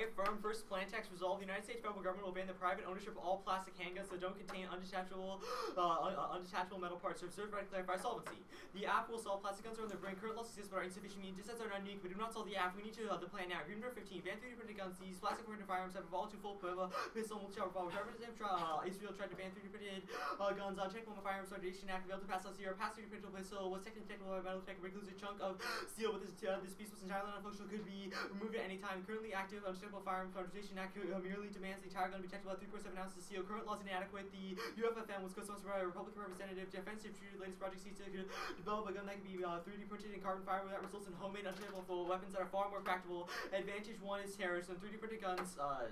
I affirm first plan text resolve. The United States federal government will ban the private ownership of all plastic handguns that don't contain undetachable, uh, uh, undetachable metal parts. Certified to clarify solvency. The app will solve plastic guns around the brain. Current laws exist but are insufficient. Meaning disads are not unique. We do not solve the app. We need to uh, the plan now. Agreement number 15. Ban 3D printed guns. These plastic printed firearms have evolved to full quiver. Pistol, multi-shot revolver. Representative uh, Israel tried to ban 3D printed uh, guns on technical firearms Foundation Act. Failed to pass last year. Passed 3D printed pistol was technically technical by metal tech. Includes a chunk of steel with this. Uh, this piece was entirely non-functional. Could be removed at any time. Currently active. Understandable firearms Foundation Act uh, merely demands the entire gun be checked at 3.7 ounces of steel. Current laws inadequate. The UFFM was co-sponsored by a Republican representative. Defense Distributed latest project seeks to develop a gun that can be uh, 3D printed in carbon fiber that results in homemade untouchable weapons that are far more practical. Advantage one is terrorists and 3D printed guns. Uh,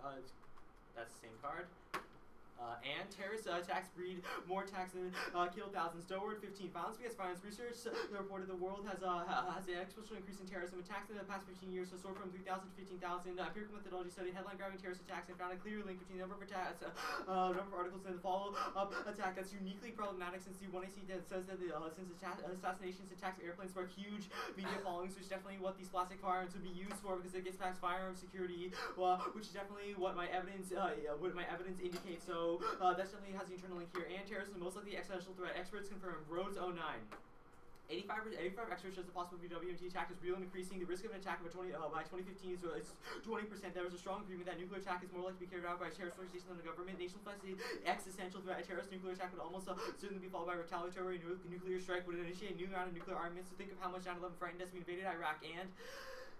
uh, that's the same card. Uh, and terrorist uh, attacks breed more attacks than uh, kill thousands. Stoward 15. Violence against violence research uh, reported the world has uh, has an exponential increase in terrorism attacks in the past 15 years, so soared from 3,000 to 15,000. Uh, empirical methodology studied headline grabbing terrorist attacks and found a clear link between the number of attacks, uh, uh, number of articles, and the follow up attack that's uniquely problematic since the 1AC that says that the, uh, since atta- assassinations attacks airplanes spark huge media followings, which is definitely what these plastic firearms would be used for because it gets past firearm security, uh, which is definitely what my evidence uh, yeah, what my evidence indicates. So uh, that's definitely has the internal link here. And terrorism, most likely existential threat. Experts confirm. Rhodes 09. 85, 85 experts shows the possible WMD attack is real and increasing. The risk of an attack by 20 uh, by 2015 is uh, 20%. There was a strong agreement that nuclear attack is more likely to be carried out by a terrorist organization than the government. Nation plus the existential threat. A terrorist nuclear attack would almost uh, certainly be followed by a retaliatory nu- nuclear strike. Would initiate a new round of nuclear armaments. To think of how much 9/11 frightened us. We invaded Iraq and.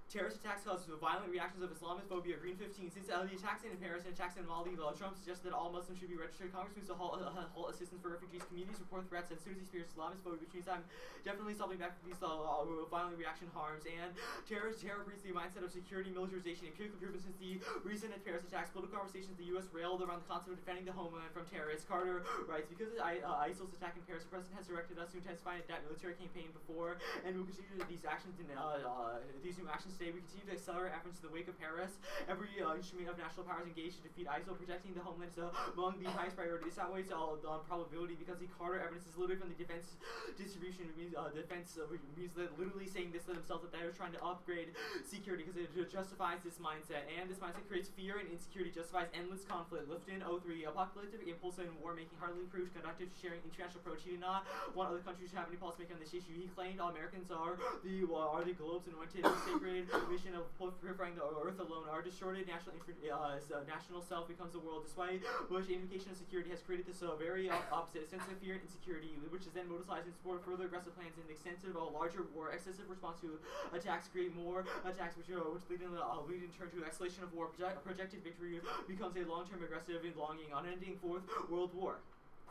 Terrorist attacks cause violent reactions of Islamophobia. Green 15. Since the attacks in Paris and attacks in Mali, Trump suggested that all Muslims should be registered. Congress moves to halt, uh, halt assistance for refugees. Communities report threats and students experience Islamophobia, which means I'm definitely stopping back from these uh, uh, violent reaction harms. And terrorist terror breeds the mindset of security, militarization, and empirical proven since the recent Paris attacks. Political conversations the U.S. railed around the concept of defending the homeland from terrorists. Carter writes, because of I, uh, ISIL's attack in Paris, the president has directed us to intensify that military campaign before, and we will continue these actions in uh, uh, these new actions today. We continue to accelerate efforts in the wake of Paris. Every uh, instrument of national power is engaged to defeat ISIL. Protecting the homeland is among the highest priorities. That weighs all on probability because the Carter evidence is literally from the defense distribution. Means uh, defense uh, means that literally saying this to themselves that they're trying to upgrade security because it justifies this mindset. And this mindset creates fear and insecurity, justifies endless conflict. Lifton 03, apocalyptic impulse in war making hardly proved conductive sharing international approach. He did not want other countries to have any policy making on this issue. He claimed all Americans are the uh, are the globe's anointed sacred mission of purifying the earth alone. Our distorted national uh, national self becomes the world. Despite Bush invocation of security has created this uh, very opposite sense of fear and insecurity, which is then mobilized in support of further aggressive plans and extensive, uh, larger war. Excessive response to attacks create more attacks, which uh, which lead in uh, lead in turn to escalation of war. Project, projected victory becomes a long-term aggressive and longing, unending fourth world war.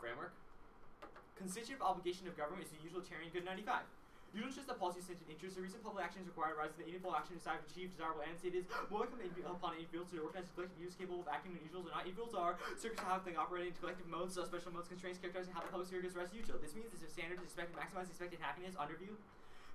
Framework. Constitutive obligation of government is the utilitarian good 95. Don't just the policy centered interest. The recent public action is required rather than individual action to to achieve desirable ends. It is more incumbent upon individuals to organize collective views capable of acting individuals are not. Individuals are circuits how they operate in collective modes, so special modes, constraints, characterizing how the public sphere gets rest usual. This means it's a standard is expected to maximize expected happiness. Underview.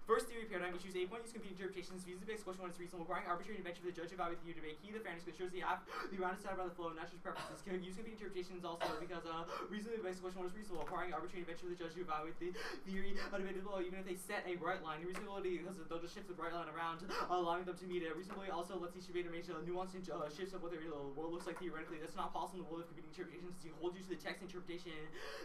First theory paradigm issues A point use competing interpretations, views the base question when it's reasonable, requiring arbitrary intervention for the judge to evaluate the view debate. Key to fairness ensures the app the round is decided by the flow, not just preferences. Can use competing interpretations also because uh reasonably based question when it's reasonable, requiring arbitrary intervention for the judge to evaluate the theory of debatable even if they set a right line. The reasonability because they'll just shift the right line around, uh, allowing them to meet it. Reasonably also lets each debater make a nuanced uh, shifts of what the real world looks like theoretically. That's not possible in the world of competing interpretations to hold you to the text interpretation.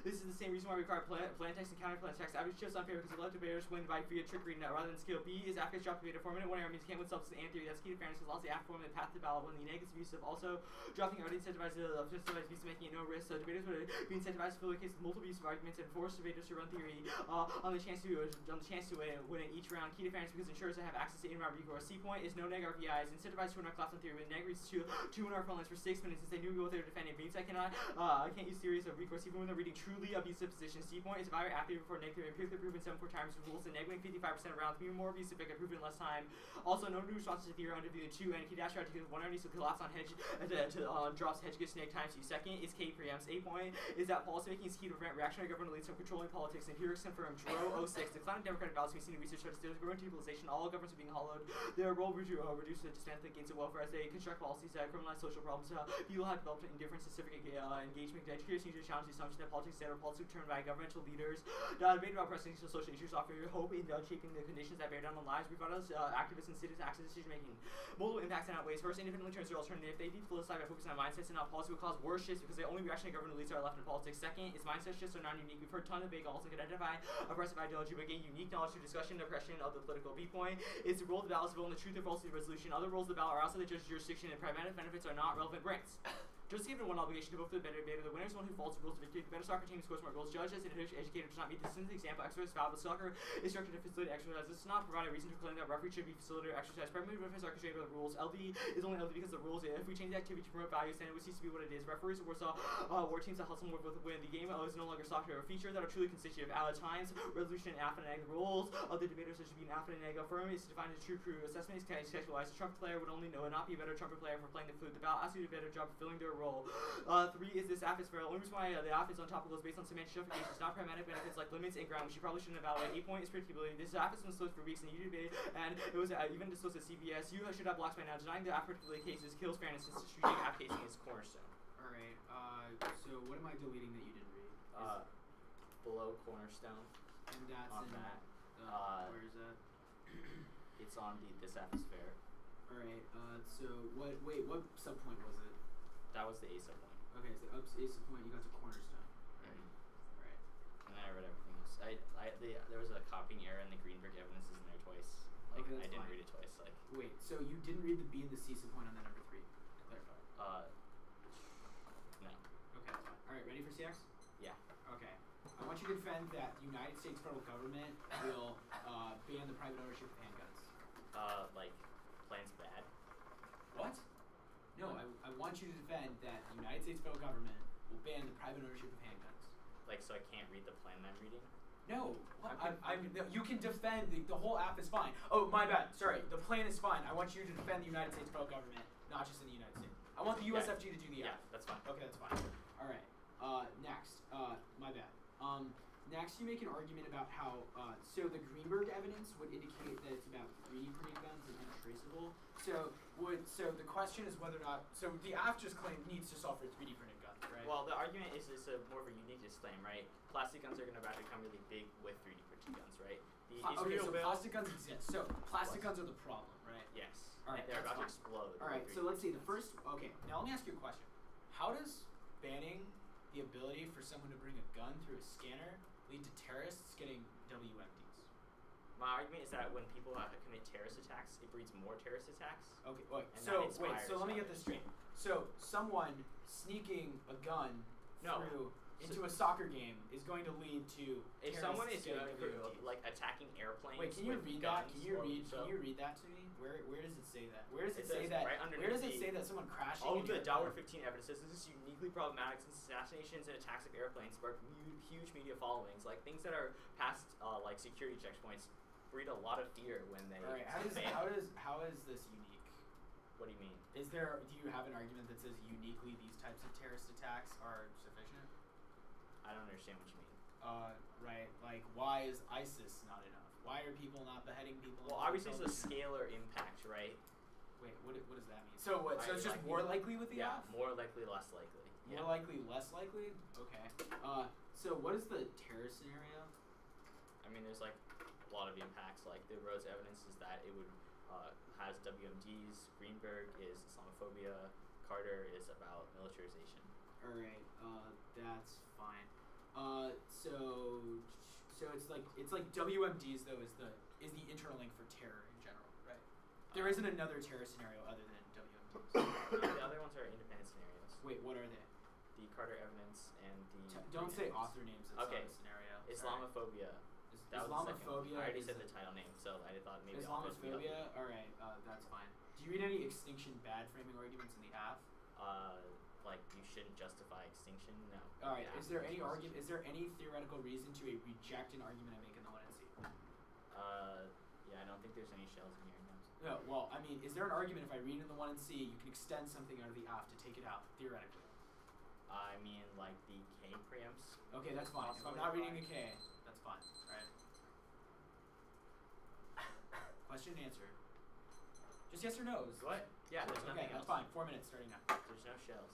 This is the same reason why we require plan, plan text and counter plan text. Average just unfair because elected debaters win by via rather than skill. B is after it's dropped to a four-minute warning means can't win substance and theory. That's key to fairness because lots of after the path to battle when the negative abuse of Also, dropping already incentivizes the incentivized of making it no risk. So debaters would be incentivized to fill the case with multiple abuse of arguments and force debaters to run theory uh, on the chance to on the chance to win, win in each round. Key to fairness because ensures that have access to in-round recourse. C point is no neg RVIs. Incentivized to win our class on theory when neg reads two two in our opponents lines for six minutes since they knew what they were defending. Means I cannot uh, I can't use theories of recourse even when they're reading truly abusive positions. C point is value active before negative and proof proven seven four times rules and neg 55 5% of rounds. More views to pick up, in less time. Also, no new responses to the hero under the 2, and he dash out to 190, so collapse on hedge, uh, to, to, uh, drops hedge, good snake times you. Second is K preempts. 8 point is that policy making is key to prevent reactionary government elites from controlling politics, and heroes confirmed Dro 06. Declining democratic balance we've seen in research shows there's growing deglobalization, all governments are being hollowed, their role uh, reduced to dismantle the gains of welfare as they construct policies that criminalize social problems, uh, people have developed indifference to civic uh, engagement, educators need to challenge the assumption that politics is are policy determined by governmental leaders, the debate about pressing social issues offer hope in uh, shaping affecting the conditions that bear down on lives, revitalize uh, activists and citizens' access to decision making. Multiple impacts and outweighs. First, independently turns their alternative. If they depoliticize by focusing on mindsets and not policy will cause worse shifts because the only reactionary government elites are left in politics. Second, is mindset shifts are non-unique. We've heard tons of big goals and can identify oppressive ideology, but gain unique knowledge through discussion and oppression of the political viewpoint. It's the role of the ballot is the truth or falsity resolution. Other roles of the ballot are outside the judge's jurisdiction, and pragmatic benefits are not relevant grants. Just given one obligation to vote for the better debate. The winner is one who follows the rules of victory. The better soccer team scores more goals. Judge as an educator does not meet the simple example. Exercise foul. The soccer is structured to facilitate exercise. This does not provide a reason to claim that referee should be facilitator exercise. Primary benefits are constrained by the rules. LD is only LD because of the rules. If we change the activity to promote values, then it would cease to be what it is. Referees of Warsaw uh, war teams that hustle more with win. The game is no longer soccer. A feature that are truly constitutive. At times, resolution and and egg. The rules of the debaters should be an and egg. A firm is to define a true crew. Assessment is contextualized. A trumpet player would only know and not be a better trumpet player for playing the flute. The ballot asks you to do a better job of filling their role. Uh, three is this app is fair. The only reason why uh, the app on top of those based on semantic justification. It's not pragmatic benefits like limits and ground, which you probably shouldn't evaluate. Eight point is predictability. This has been disclosed for weeks and you debate, and it was uh, even disclosed at CBS. You should have blocks by now. Denying the app cases kills fairness. Since strategic app casing is cornerstone. All right. Uh, so what am I deleting that you didn't read? Is- Uh, below cornerstone. and that's on in that, Uh, uh, where is that? It's on the this is fair. All right. Uh, so what? Wait, what subpoint was it? That was the ace of one. Okay, so ups ace point. You got to cornerstone. Mhm. Right. And then I read everything else. I, I the, there was a copying error and the Greenberg evidence is in there twice. Like Okay, I didn't fine. read it twice. Like Wait. So you didn't read the B and the C subpoint on the number three. Clarify. uh, no. Okay, that's fine. All right. Ready for CX? Yeah. Okay. I want you to defend that the United States federal government will uh, ban the private ownership of handguns. Uh, like plan's bad. What? No, I, I want you to defend that the United States federal government will ban the private ownership of handguns. Like so I can't read the plan that I'm reading. No, can- I'm, no, you can defend the, the whole app is fine. Oh, my bad. Sorry, the plan is fine. I want you to defend the United States federal government, not just in the United States. I want the Yeah. USFG to do the Yeah, app. that's fine. Okay, that's fine. All right. Uh, next, uh, my bad. Um, next, you make an argument about how uh, so the Greenberg evidence would indicate that it's about 3D printing guns and untraceable. So would so the question is whether or not so the just claim needs to solve for 3D printed guns, right? Well, the argument is it's a more of a uniqueness claim, right? Plastic guns are going to about to become really big with 3D printed guns, right? The Pla- okay, so plastic guns exist. So plastic guns are the problem, right? Yes. All right, they're about to fine. explode. All right, so let's see. The first, okay. Now let me ask you a question. How does banning the ability for someone to bring a gun through a scanner lead to terrorists getting WMDs? My argument is that when people uh, commit terrorist attacks, it breeds more terrorist attacks. Okay, wait. And so wait. So let me get this straight. So someone sneaking a gun No. through into a soccer game is going to lead to If someone is for, WMDs. like attacking airplanes, Wait, can you read that? Can you read? Can you read that to me? Where Where does it say that? Where does it, It say that? right where does it say that someone crashing? All in of the Dollar 15 evidence says this is uniquely problematic since assassinations and attacks of airplanes spark huge media followings. Like things that are past uh, like security checkpoints breed a lot of fear when they. All right. How does how does how is this unique? What do you mean? Is there? Do you have an argument that says uniquely these types of terrorist attacks are? I don't understand what you mean. Uh, right. Like, why is ISIS not enough? Why are people not beheading people? Well, obviously it's a scalar impact, right? Wait, what, what does that mean? So what? So I it's just like more likely with the yeah, app? more likely, less likely. More Yeah. likely, less likely. Okay. Uh, so what is the terrorist scenario? I mean, there's like a lot of impacts. Like the Rhodes evidence is that it would uh, has WMDs. Greenberg is Islamophobia. Carter is about militarization. All right. Uh, that's fine. Uh, so so it's like it's like WMDs though is the is the internal link for terror in general, right? There isn't another terror scenario other than WMDs. the other ones are independent scenarios. Wait, what are they? The Carter evidence and the. T- don't say Green author names. It's Okay. a scenario. Sorry. Islamophobia. Is- That was the second one. Islamophobia. I already said the title name, so I thought maybe authors would be Islamophobia. All right, uh, that's fine. Do you read any extinction bad framing arguments in the app? Uh, like you shouldn't justify extinction. No. All right. Yeah, Is there any argument? Is there any theoretical reason to reject an argument I make in the one and C? Uh, yeah, I don't think there's any shells in here. No. No. Well, I mean, is there an argument if I read in the one and C, you can extend something out of the app to take it out theoretically? I mean, like the K preempts. Okay, that's fine. If I'm not reading the. K, that's fine, right? Question and answer. Just yes or no's. What? Yeah, there's okay, nothing that's fine. Four minutes starting now. There's no shells.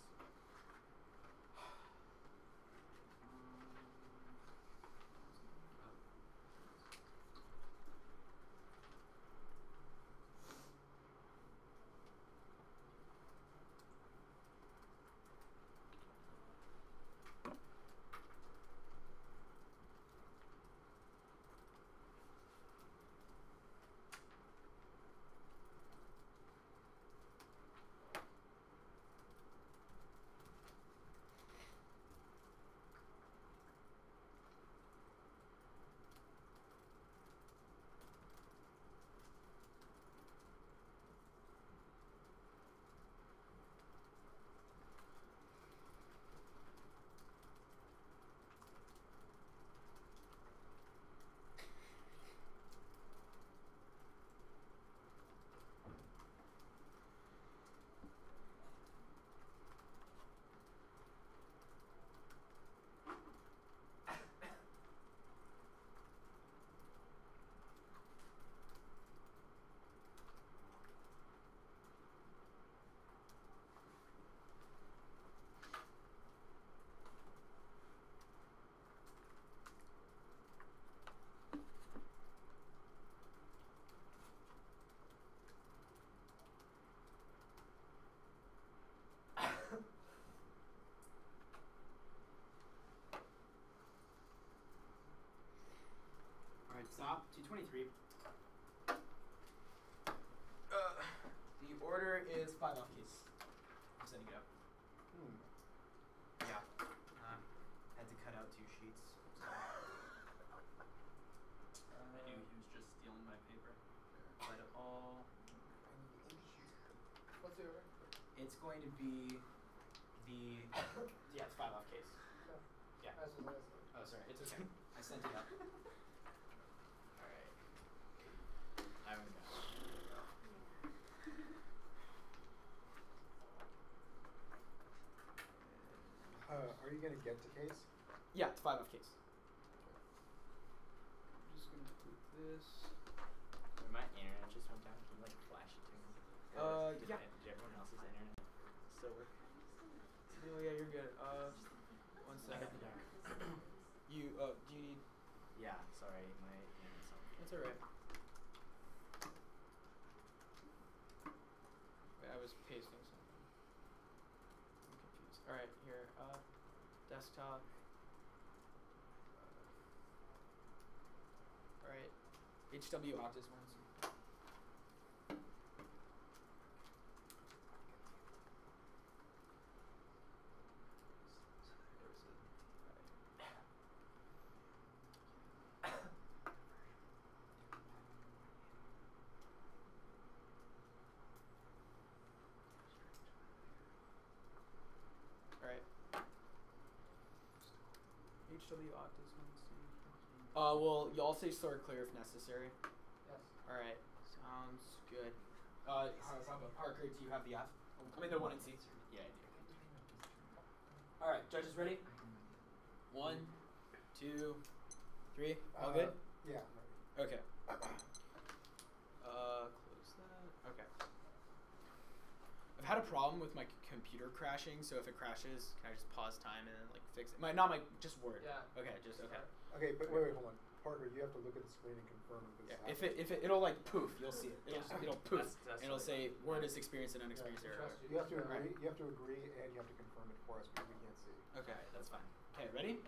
23. Uh, the order is five off case. I'm sending it up. Hmm. Yeah. Um, had to cut out two sheets. So. I knew he was just stealing my paper. Light it all. What's the order? It's going to be the yeah, it's five off case. Yeah. That's the last one. Oh, sorry. It's okay. I sent it up. All right. I'm gonna go. Uh, are you gonna get to case? Yeah, it's five off case. I'm just gonna put this. When my internet just went down, can you like flash it to me? Uh, did yeah. I- did everyone else's internet still work? Oh yeah, you're good. Uh, one I hit second. the dark. You uh, do you need? Yeah, sorry, my internet's on. That's alright. Wait, I was pasting something. I'm confused. Alright, here. Uh, desktop. Alright. HW Octas ones. Alright. HW Octas one C. Uh, well, y'all say store clear if necessary. Yes. Alright, sounds good. Uh, Har- Har- Parker, do you have the F? I mean, the one and C. Yeah, I do. All right, judges ready? One, two, three. All Uh, good? Yeah. Okay. Uh, close that. Okay. I've had a problem with my c- computer crashing, so if it crashes, can I just pause time and then like fix it? My not my just Word. Yeah. Okay, just okay. Okay, but wait, wait, hold on. Parker, you have to look at the screen and confirm if Yeah. If it if it it'll like poof, you'll see it. It'll Yeah. it'll poof. That's- that's and it'll totally say word is experienced and unexperienced Yeah, error. You have to Right. agree. You have to agree, and you have to confirm it for us because we can't see. Okay. That's fine. Okay, ready?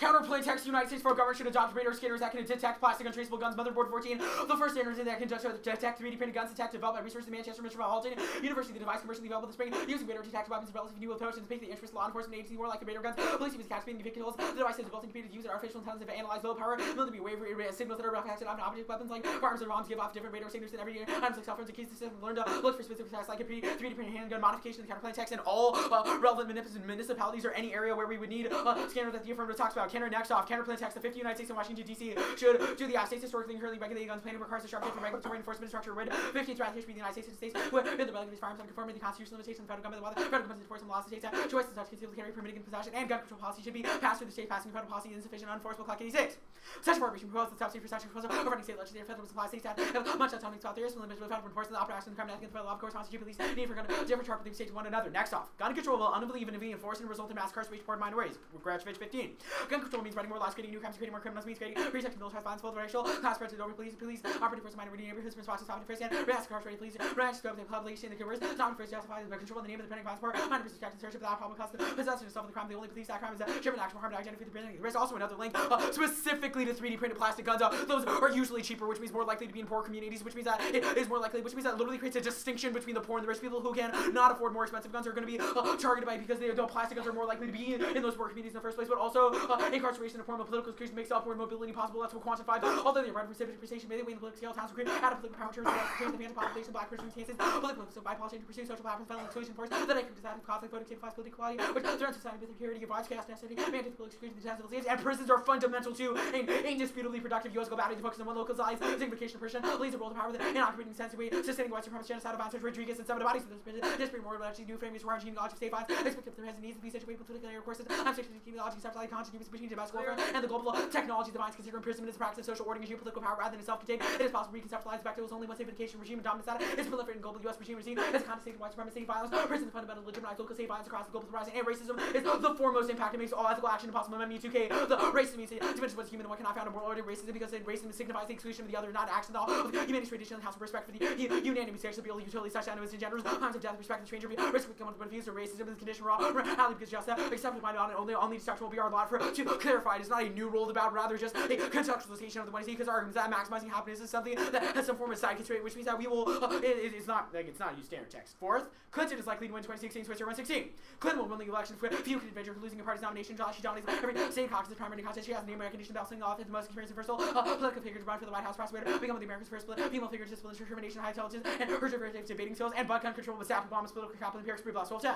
Counterplan text: United States federal government should adopt radar scanners that can detect plastic untraceable guns. Motherboard 14. The first standards that can detect 3D printed guns detect developed by researchers at Manchester Metropolitan University. The device commercially available this spring using radar detect weapons of relatively new approach and speak the interest law enforcement agency more like radar guns. Police use speeding controls. The device is built and computed to use artificial intelligence to analyze low power, military wave signals that are reflected on object weapons like firearms and bombs give off different radar signals than every year. Items like cell phones and keys to system learn to look for specific tasks like a 3D printed handgun modification the counterplan text in all uh, relevant municipalities or any area where we would need a scanner that the affirmative talks about. Counter next off. Counterplan text. The 50 United States and Washington D.C. should do the uh, states historically and currently regulated guns planning requires a sharp for regulatory enforcement structure. Would 15th draft history of the United States and states would the regulatory firearms conform to the constitutional limitations of the federal government. The federal government enforcement laws of the states. That choice to such concealed carry, permitting in possession, and gun control policy should be passed through the state passing federal policy insufficient and unenforceable. Clock 86. Such appropriation the top state for such proposal governing state legislative federal supply states that have much autonomy throughout their from limits with federal enforcement of the operation of the crime against federal law. Of course, constitute police need for gun different sharp between states to one another. Next off, gun control will unbelievably be enforced and result in mass incarceration for minorities. Graduate 15. Gun control means writing more laws, creating new crimes, creating more criminals, means creating pretext military violence, both racial, class prejudice over police, police, operating force, minority neighborhoods, responses, first hand, mass incarcerated police, ranch scope, the population, the covers, stopping first justify the control in the name of the pending violence for 100% protected search without probable cause, the possession of the crime, the only police that crime is that shipment actual harm to identify the branding. There's also another link uh, specifically to 3D printed plastic guns. Uh, those are usually cheaper, which means more likely to be in poor communities, which means that it is more likely, which means that literally creates a distinction between the poor and the rich. People who can not afford more expensive guns are going to be uh, targeted by because they, the plastic guns are more likely to be in, in those poor communities in the first place. But also, uh, incarceration in a form of political security makes upward mobility possible. That's what quantified. Although the right precipitation may weigh in the political scale, towns recruit out of political power terms, the fans population, black Christian cases, political so by policy to pursue social power, felon solution force that I can decide conflict, voting, signifies political equality, which threatens society with security, gives chaos, necessity, mandates political the civil states, and prisons are fundamental to an indisputably productive U.S. global to focus on one local size, signification of person, leads a role of power with an operating sense of way, sustaining white supremacist genocide of Answers, Rodriguez, and some of the bodies of this prison, disparate more actually new frameworks for genealogy of state violence, expected the needs to be situated with political courses, I'm the genealogy, conceptualizing continuity between welfare and the global technology divines consider imprisonment as a practice of social ordering and geopolitical power rather than a self-contained. It is possible to reconceptualize spectacles only once the vindication regime and dominance that is proliferating global U.S. regime regime as a contestation white supremacy, violence, prison, fundamental legitimized local state violence across the global horizon, and racism is the foremost impact. It makes all ethical action impossible. Amendment 2K, the racism means it diminishes what's human and what cannot found in moral order. Racism because it, racism signifies the exclusion of the other, not action at all. Of humanity's tradition and of respect for the unanimous sexual ability, utility, such animals and genders, times of death, respect the stranger, risk of becoming confused or racism is the condition raw, reality because just that, accepted by not only only destruction will be our lot for to to clarify, it is not a new rule the battle, rather just a contextualization of the one because our argument that maximizing happiness is something that has some form of side constraint, which means that we will. Uh, it, it- it's not like it's not used standard text. Fourth, Clinton is likely to win 2016 Twister 116. Clinton will win the election for few could adventure for losing a party's nomination. Josh, she dominates every state caucus, the primary contest. She has name recognition, bouncing off, is the most experienced and versatile uh, political figure to run for the White House prosecutor, become the America's first split, female figure discipline, determination, high intelligence, and her debating skills, and butt gun control with Zap Obama's political capital empirics, free blast 10.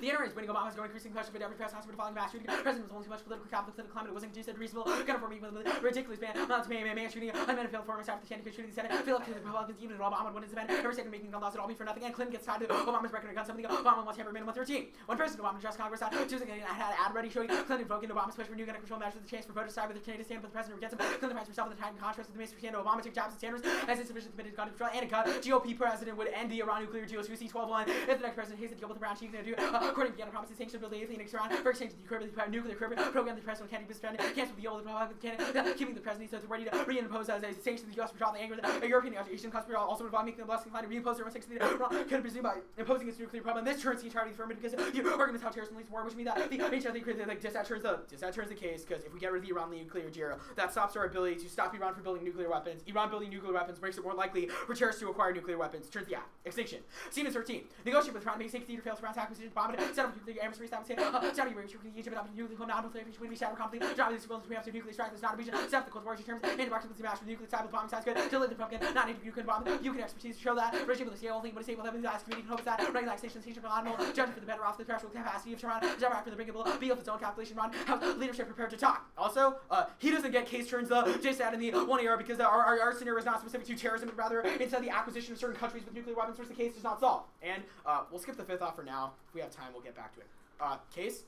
The internet is winning Obama's growing increasing pressure for every press the following mass shooting. President was only too much political capital, political climate. It wasn't conducive, reasonable, gun for me with a ridiculous ban. Not to me, man, man shooting. I meant to fail performance after the Shannon shooting the Senate. Feel like the Republicans, even if Obama would win his event. Every second making gun laws, it all be for nothing. And Clinton gets tied to Obama's record of gun something. Obama wants Hammer minimum 13. One person, Obama addressed Congress on Tuesday and had an ad ready showing Clinton invoking Obama's push for new gun control measures. The chance for voters to side with the Canadian stand with the president against him. Clinton finds herself in the time contrast with the Mr. Stand Obama took jobs and Sanders as insufficient committed gun control and a cut. GOP president would end the Iran nuclear deal. UC 12 1. If the next president takes the deal with the Brown, she's going to do, according to the promises, sanctions ability, Phoenix Iran, for exchange of the Ukraine, the nuclear Ukraine program, the president can't be suspended, cancel the the of Canada, keeping the president so ready to reimpose as a sanction the U.S. for the anger of the European Asian countries, also involving making the blessing line to reimpose sanction the Iran, could presume by imposing its nuclear problem. This turns the entirety affirmative because your argument how terrorism leads war, which means that the of like just that turns the just that turns the case because if we get rid of the Iran nuclear deal, that stops our ability to stop Iran from building nuclear weapons. Iran building nuclear weapons makes it more likely for terrorists to acquire nuclear weapons. Turns the act. Extinction. Scene 13. Negotiate with Iran, make safety to fail to Iran's acquisition, bomb it, set up nuclear air space, that say, uh, Saudi Arabia, Turkey, Egypt, up to nuclear home, now nuclear, be shadow conflict, drop this willing to preempt nuclear strike, that's not a region, set the Cold War terms, and with the master nuclear with bombing size good, to live the Republican, not need you can bomb, you can expertise to show that, regime with the scale, thing, but it's able to have the last community can hope that, relaxation, teaching for animal, judging for the better off the threshold capacity of Tehran, Democrat for the bringable, be of its own calculation run, have leadership prepared to talk. Also, uh, he doesn't get case turns the JSAT in the one AR because the, our, our, our scenario is not specific to terrorism, but rather instead the acquisition of certain countries with nuclear weapons, which the case does not solve. And uh, we'll skip the fifth off for now. If we have time, we'll get back to it. Uh, case.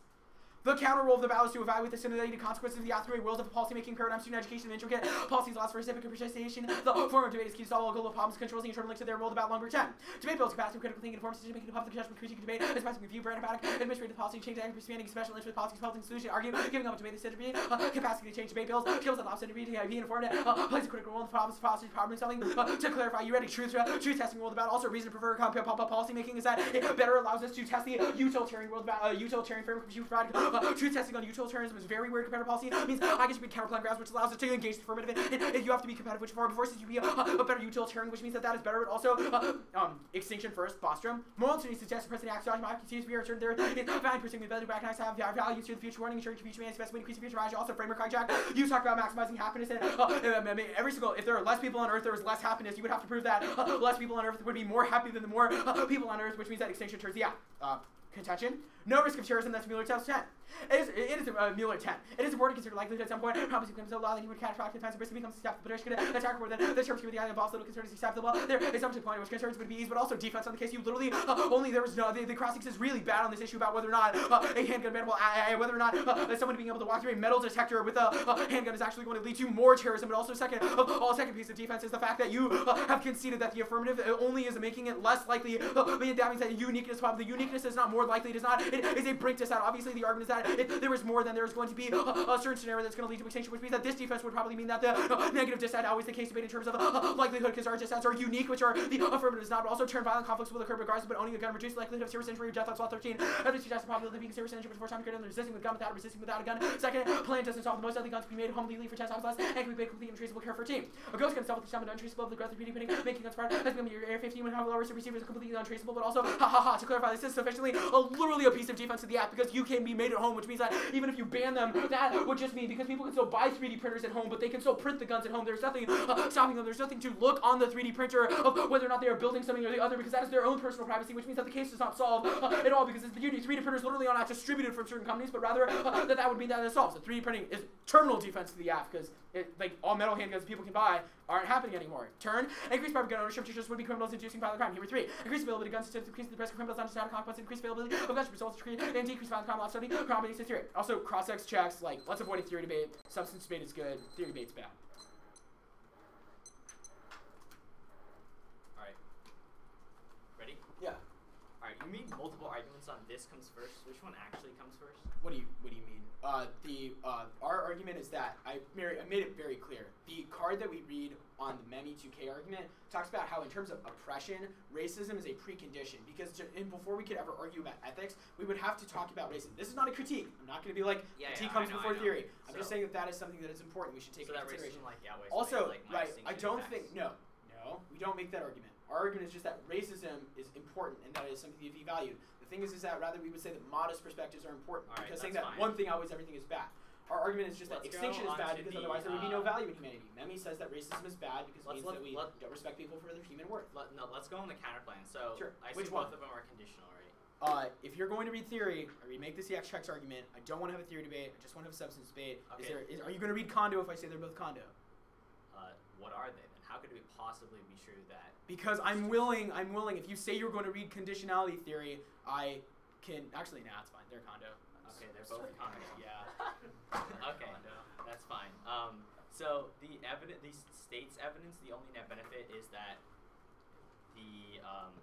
The counter role of the battle is to evaluate the simulated consequences of the afterway world of policymaking paradigm, student education, and intricate policies laws for reciprocal participation. The form of debate is key to solve all global problems, controls the internal links to their world about longer term. Debate builds capacity, critical thinking, informs decision making, public judgment, critiquing debate, expressing review, Brand pragmatic, administrative policy, change, and expanding special interest policies, developing solution, argue, giving up debate, debate, uh, capacity to change debate bills, skills and opposite debate, be informed, uh, plays a critical role in the problems, policy, problem solving. Uh, to clarify, you ready? Truth, uh, truth testing world about also reason to prefer comp- pop- policy making is that it better allows us to test the utilitarian world about uh, utilitarian framework provide. Uh, truth testing on utilitarianism is very weird compared to policy. It means I guess you be counterplan grounds, which allows us to engage the affirmative. And, and you have to be competitive, which forces you to be a, a better utilitarian, which means that that is better. But also, uh, um, extinction first, Bostrom. Moral to suggest president acts dodging my continues to be returned there. It's fine pursuing the to recognize have values to the future, warning, ensuring future man, especially increasing future value. Also, framework hijack. You talk about maximizing happiness, and uh, mean, every single if there are less people on Earth, there is less happiness. You would have to prove that uh, less people on Earth would be more happy than the more uh, people on Earth, which means that extinction turns the act. Uh, contention. No risk of terrorism. That's Mueller tells 10. It is, it is uh, Mueller 10. It is important to consider likelihood at some point. Probably becomes so low that he would catastrophic defense risk becomes acceptable. But could attack more than the terms with the eye involves little concern is acceptable. There is some the point which concerns would be eased, but also defense on the case. You literally uh, only there was no the, the crossings is really bad on this issue about whether or not uh, a handgun ban will uh, whether or not uh, someone being able to walk through a metal detector with a uh, handgun is actually going to lead to more terrorism. But also second, uh, all second piece of defense is the fact that you uh, have conceded that the affirmative uh, only is making it less likely. Uh, that means that uniqueness problem. The uniqueness is not more likely. It is not. It is a break to set. Obviously, the argument is that if there was more, then there is going to be a, a certain scenario that's going to lead to extinction, which means that this defense would probably mean that the uh, negative dissent always the case debate in terms of uh, likelihood, because our dissents are unique, which are the affirmative does not, but also turn violent conflicts will occur regardless, but owning a gun reduce the likelihood of serious injury or death. That's law 13. At least suggests the probability of being serious injury before time greater than resisting with gun without resisting without a gun. Second, plan doesn't solve the most deadly guns can be made home legally for 10 times less and can be made complete and traceable care 14. A ghost gun self with some untraceable of the growth of beauty pinning, making guns part has become your air 15 when how lower receiver is completely untraceable, but also ha ha ha to clarify this is sufficiently a, literally a piece of defense to the app because you can be made at home, which means that even if you ban them, that would just mean because people can still buy 3D printers at home, but they can still print the guns at home. There's nothing uh, stopping them. There's nothing to look on the 3D printer of whether or not they are building something or the other because that is their own personal privacy, which means that the case does not solve uh, at all because it's the 3D printers literally are not distributed from certain companies, but rather uh, that that would mean that it solves. The 3D printing is terminal defense to the app because like all metal handguns people can buy aren't happening anymore. Turn increase private gun ownership teachers would be criminals inducing violent crime. Here three increase availability of guns to increase the risk of criminals understand consequences, increase availability of guns results to create and decrease violent crime law study. Crime based theory. Also cross ex checks like let's avoid a theory debate. Substance debate is good. Theory debate's bad. Alright. Ready? Yeah. Alright, you mean multiple arguments on this comes first? Which one actually comes first? What do you What do you mean? Uh, the uh, our argument is that I, Mary, I made it very clear. The card that we read on the Memmi 2K argument talks about how, in terms of oppression, racism is a precondition. Because to, and before we could ever argue about ethics, we would have to talk about racism. This is not a critique. I'm not going to be like Yeah, critique yeah, comes know, before theory. I'm just saying that that is something that is important. We should take so into that consideration. racism like outweighs Also, like, right, I don't think no, no, we don't make that argument. Our argument is just that racism is important and that is something to be valued. Thing is, is that rather we would say that modest perspectives are important right, because saying that fine. one thing always everything is bad. Our argument is just Let's that extinction is bad because the, otherwise there would be no uh, value in humanity. Memmi says that racism is bad because it means let- that we let- don't respect people for their human worth. Let, no, let's go on the counterplan. So Sure. I Which see both of them are conditional, right? Uh, if you're going to read theory, I read make this the extracts argument. I don't want to have a theory debate. I just want to have a substance debate. Is there? Is, are you going to read condo if I say they're both condo? Uh, what are they then? How could it possibly be true that? Because I'm willing, I'm willing. If you say you're going to read conditionality theory, I can actually. Nah, it's fine. They're condo. Okay, they're both condo. Yeah. okay, that's fine. Um, so the evidence, the state's evidence, the only net benefit is that the um,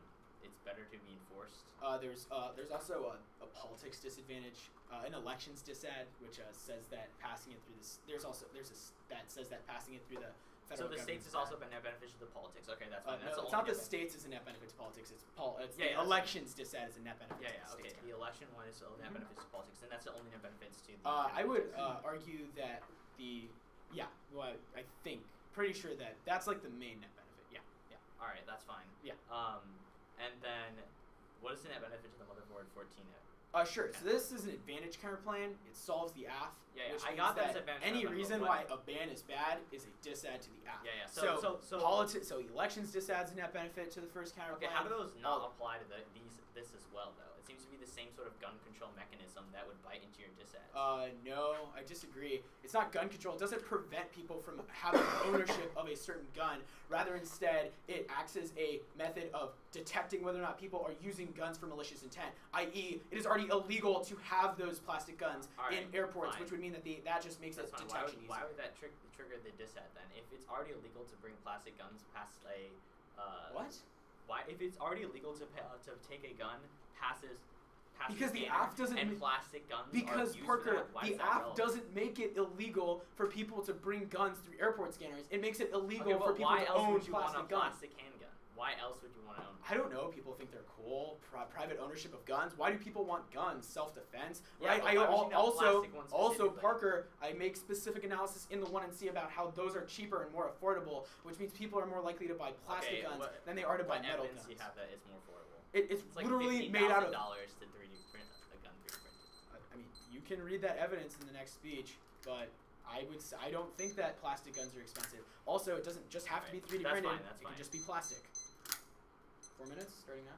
it's better to be enforced. Uh, there's uh, there's also a, a politics disadvantage, uh, an elections disad, which uh, says that passing it through this. There's also there's a that says that passing it through the So the states is also been net beneficial to politics. Okay, that's Uh, fine. that's no, it's not the states is a net benefit to politics. It's pol- It's Yeah, the yeah, elections disad is a net benefit. benefit. Yeah, to yeah, the okay. states The election one is the net benefits to politics, and that's the only net benefits to. The Uh, I would uh, argue that the yeah, well, I, think pretty sure that that's like the main net benefit. Yeah, yeah. All right, that's fine. Yeah. Um, and then what is the net benefit to the motherboard 14 net? Uh, sure. So this is an advantage counterplan. It solves the AF. Yeah, yeah, which I got that advantage any reason why a ban is bad is a disad to the AF. Yeah, yeah. So, So, so, so, politi- so elections disad's a net benefit to the first counterplan. Okay, how do those not Oh. apply to the, these this as well though? Seems to be the same sort of gun control mechanism that would bite into your disads. Uh, no, I disagree. It's not gun control. It doesn't prevent people from having ownership of a certain gun. Rather, instead, it acts as a method of detecting whether or not people are using guns for malicious intent. I.e., it is already illegal to have those plastic guns right, in airports, fine. which would mean that the that just makes That's it fine. Why detection would, why would that trick, trigger the disad then? If it's already illegal to bring plastic guns past a uh, What? Why if it's already illegal to pa- to take a gun passes Because the AF doesn't and plastic guns Because Parker, the app doesn't make it illegal for people to bring guns through airport scanners. It makes it illegal Okay, for people why to else own would you want plastic a guns. plastic handgun? Why else would you want to own? I don't know. People think they're cool. Pri- private ownership of guns. Why do people want guns? Self-defense, Yeah, right? I why would al- you know also also? Parker. I make specific analysis in the one and see about how those are cheaper and more affordable, which means people are more likely to buy plastic Okay, guns what- than they are to buy metal guns. you have that it's more affordable? It, it's, It's like literally made out of. dollars to 3D print a gun 3D printed. I mean, you can read that evidence in the next speech, but I would I don't think that plastic guns are expensive. Also, it doesn't just have to be 3D That's printed. fine, that's it fine. can just be plastic. Four minutes starting now.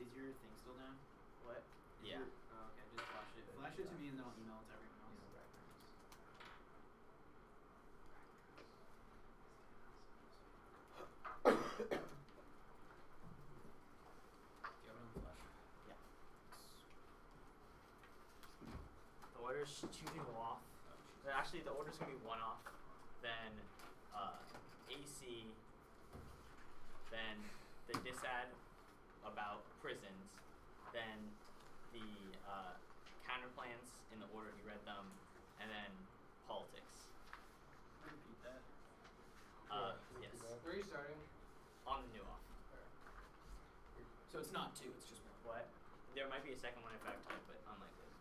Is your thing still down? What? Is Yeah. your- oh, okay, just flash it. Flash it to me and then I'll email it to everyone else. Do you have it on flash? Yeah. The order's two to go off. Actually, the order's gonna be one off, then uh, AC, then the disad about prisons, then the uh, counter plans in the order you read them, and then politics. Repeat that. Uh, Yeah, yes, that. Where are you starting? on the new off. So it's not two, it's just one. What? There might be a second one if I type, but unlikely.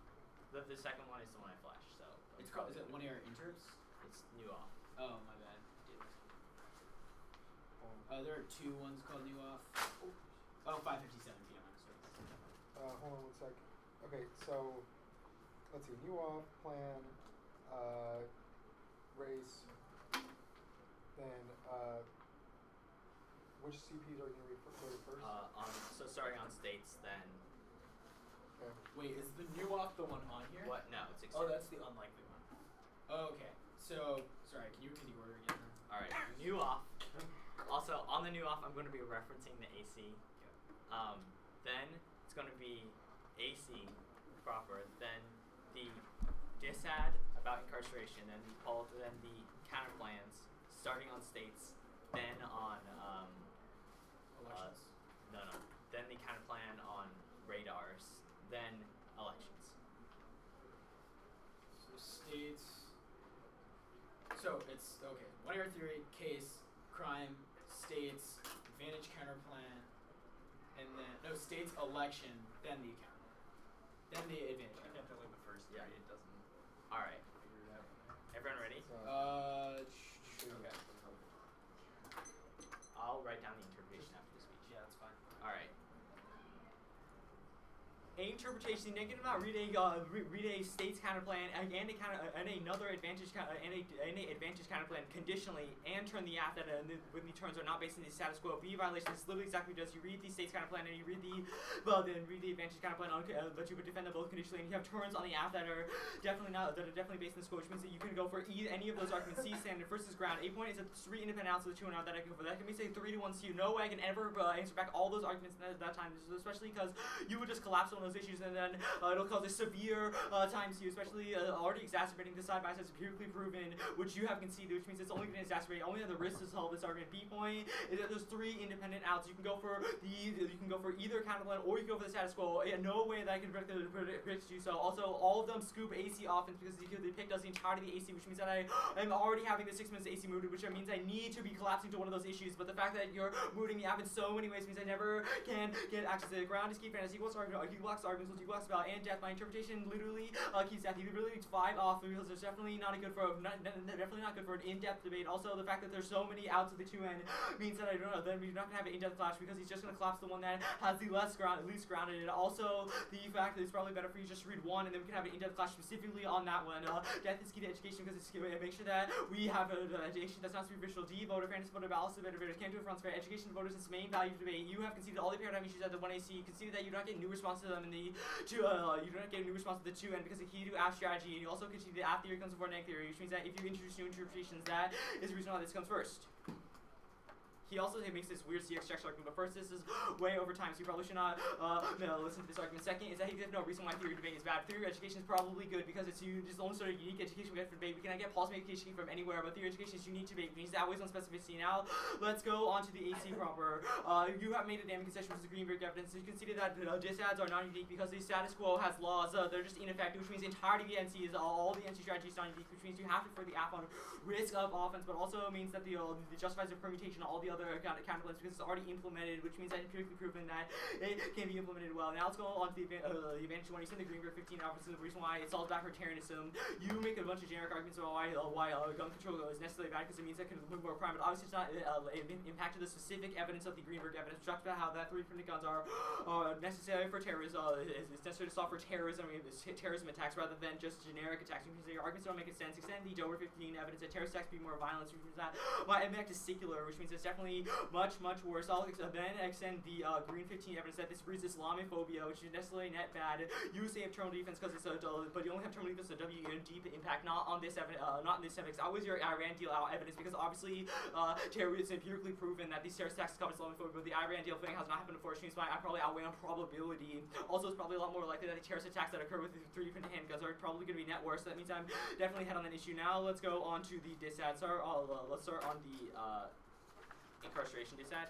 The, the second one is the one I flashed, so. It's called is it one of your interps? It's new off. Oh my bad. Uh, there are two ones called new off. Oh, 557 p.m. I'm sorry. Uh, hold on one sec. Okay, so let's see. New off plan, uh, race. Then uh, which CPs are you gonna refer go to first? Uh, on so starting on states, then okay. Wait, is the new off the one on here? what? No, it's Oh, that's the unlikely one. Oh, okay. So, sorry, can you repeat the order again? All right, new off. Also, on the new off, I'm going to be referencing the AC. Um, then it's going to be AC proper. Then the disad about incarceration. Then the pol- then the counter plans starting on states. Then on um, uh, Elections. no no. Then the counter plan on radars. Then elections. So states. So it's okay. One year theory, case, crime, states, advantage counter plan, and then no states election, then the account, then the advantage I counter. kept it like the first Yeah. It doesn't All right, figure it out. everyone ready? Uh, sh- sh- Okay. I'll write down the interpretation after the speech. yeah, that's fine. All right. A interpretation negative not read a uh, read a state's counter plan and a counter uh, and another advantage counter and a, and advantage counter plan conditionally and turn the aff that uh, when the turns are not based on the status quo. B violation is literally exactly what does. You read the state's counter plan and you read the well then read the advantage counter plan on uh, but you would defend them both conditionally and you have turns on the aff that are definitely not that are definitely based on the squo, which means that you can go for any of those arguments. C standard versus ground. A point is a three independent outs of the two and out that I can go for. That can be say three to one C. No way I can ever uh, answer back all those arguments at that time, especially because you would just collapse on those issues and then uh, it'll cause a severe uh, time to you, especially uh, already exacerbating the side by side empirically proven, which you have conceded, which means it's only going to exacerbate. Only the risk to solve this argument. B point is that there's three independent outs. You can go for the you can go for either counterplan or you can go for the status quo. Yeah, no way that I can predict, the- predict, you. So also all of them scoop AC offense because they, picked us the entirety of the AC, which means that I am already having the six minutes AC moved, which means I need to be collapsing to one of those issues. But the fact that you're moving me app in so many ways means I never can get access to the ground. Escape fantasy equals argument. Blocks arguments. He blocks about and death. My interpretation literally uh, keeps death. He literally leaves five off because there's definitely not a good for not, not- definitely not good for an in-depth debate. Also, the fact that there's so many outs of the two end means that I don't know. Then we're not gonna have an in-depth clash because he's just gonna collapse the one that has the less ground, least grounded. And also the fact that it's probably better for you just to read one and then we can have an in-depth clash specifically on that one. Uh, death is key to education because it's key to make sure that we have a, a education that's not superficial. D voter fairness, voter balance, voter voters can't do it fronts fair. Education voters is main value debate. You have conceded all the paradigm issues at the one AC. You Conceded that you do not get new response to them in the two. Uh, you do not get a new response to the two end because the key to strategy. And you also conceded aff theory comes before neg theory, which means that if you introduce new interpretations, that is the reason why this comes first. He also makes this weird CX structure argument, but first, this is way over time, so you probably should not uh, no, listen to this argument. Second is that he gives no reason why theory debate is bad. Theory education is probably good because it's you, just the only sort of unique education we get for debate. We cannot get pulse education from anywhere, but theory education is unique to debate. We need to always on specificity. Now, let's go on to the AC proper. Uh, you have made a damning concession with the Greenberg evidence. You conceded that uh, disads are not unique because the status quo has laws. Uh, they're just ineffective, which means the entirety of the NC is all, all the NC strategy is not unique, which means you have to for the aff on risk of offense, but also means that the, uh, the justifies the permutation of all the other counter counterplans because it's already implemented, which means that empirically proven that it can be implemented well. Now let's go on to the, advan- uh, the advantage one. You send the Greenberg 15 out, the reason why it's all authoritarianism. You make a bunch of generic arguments about why, uh, why uh, gun control is necessarily bad because it means that can move more crime, but obviously it's not uh, it impacted the specific evidence of the Greenberg evidence, talks about how that three printed guns are uh, necessary for terrorism, uh, is necessary to solve for terrorism, it's terrorism attacks rather than just generic attacks. Because your arguments don't make sense. Extend the Dover 15 evidence that terrorist attacks be more violent, which means that my impact is secular, which means it's definitely definitely much, much worse. I'll then extend the uh, green 15 evidence that this breeds Islamophobia, which is necessarily net bad. USA have terminal defense because it's a, but you only have terminal defense, W and deep impact, not on this evidence, uh, not in this evidence. Always your Iran deal out evidence because obviously uh, terrorists empirically proven that these terrorist attacks come Islamophobia, but the Iran deal thing has not happened before, which means I probably outweigh on probability. Also, it's probably a lot more likely that the terrorist attacks that occur with 3D printed handguns are probably going to be net worse. That means I'm definitely head on that issue. Now let's go on to the disad. Start, uh, let's start on the uh, incarceration disad.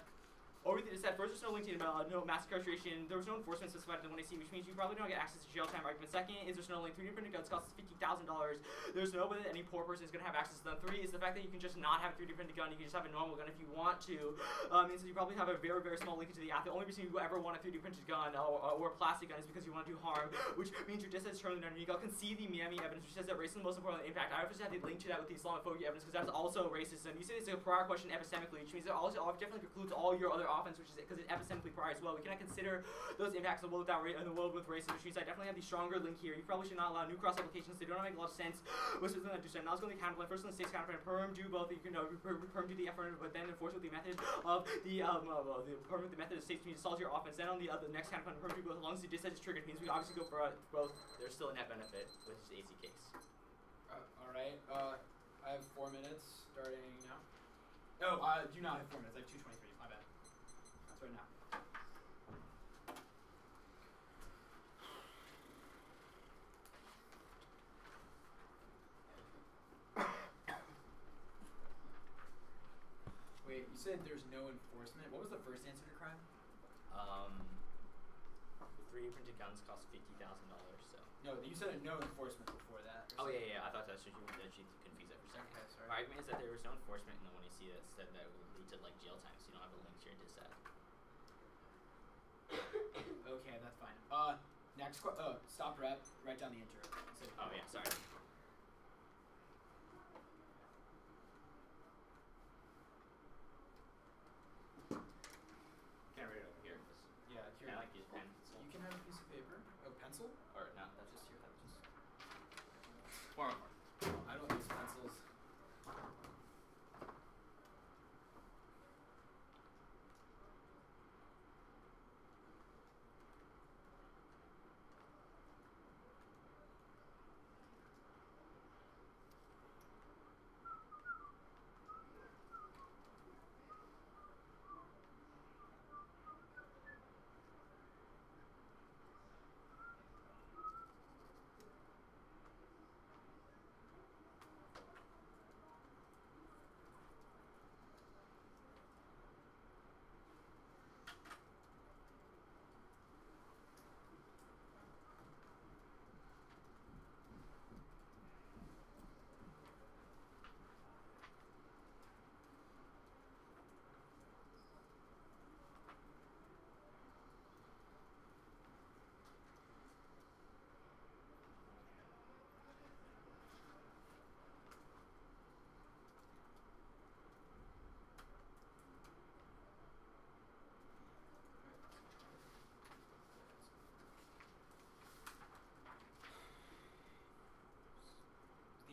Over the disad, first there's no link to uh, no mass incarceration. There was no enforcement specified in the 1AC, which means you probably don't get access to jail time argument. Second is there's no link. 3D printed guns costs fifty thousand dollars. There's no way that any poor person is going to have access to them. Three is the fact that you can just not have a 3D printed gun. You can just have a normal gun if you want to. Uh, means that you probably have a very very small link to the aff. The only reason you ever want a 3D printed gun or, or a plastic gun is because you want to do harm, which means your is turning underneath. I can see the Miami evidence, which says that racism is the most important impact. I obviously have the link to that with the Islamophobia evidence because that's also racism. You say it's a prior question epistemically, which means it also definitely precludes all your other offense, which is because it's epistemically prior as well. We cannot consider those impacts of the world without ra- in the world with racism, which means I definitely have the stronger link here. You probably should not allow new cross applications. They don't make a lot of sense. Which is going to do so. Now let's go to the counterplan. First, on the state's counterplan, perm do both. You can know perm, perm do the affirmative, but then enforce with the method of the um uh, well, the perm with the method of states means solves your offense. Then on the other next counterplan, perm do both. As long as the dissent is triggered, means we obviously go for uh, both. There's still a net benefit with the AC case. Uh, all right. Uh, I have four minutes starting now. No, I do not have four minutes. I have two twenty-three. My bad. Right now. Wait, you said there's no enforcement. What was the first answer to crime? Um, the 3D printed guns cost fifty thousand dollars. So. No, you said no enforcement before that. Oh or yeah, yeah. I thought that's what you that you confused that for a second. Okay, sorry. My argument is that there was no enforcement in the one you see that said that it would lead to like jail time, so you don't have a link to your disad. Okay, that's fine. Uh, next que- oh, stop rep. Write down the intro. Of- Oh yeah, sorry. Can I read it over here? Yeah, I like use pen? You can have a piece of paper. A pencil? Or no, that's Just just here. Just. More. I don't use pencils.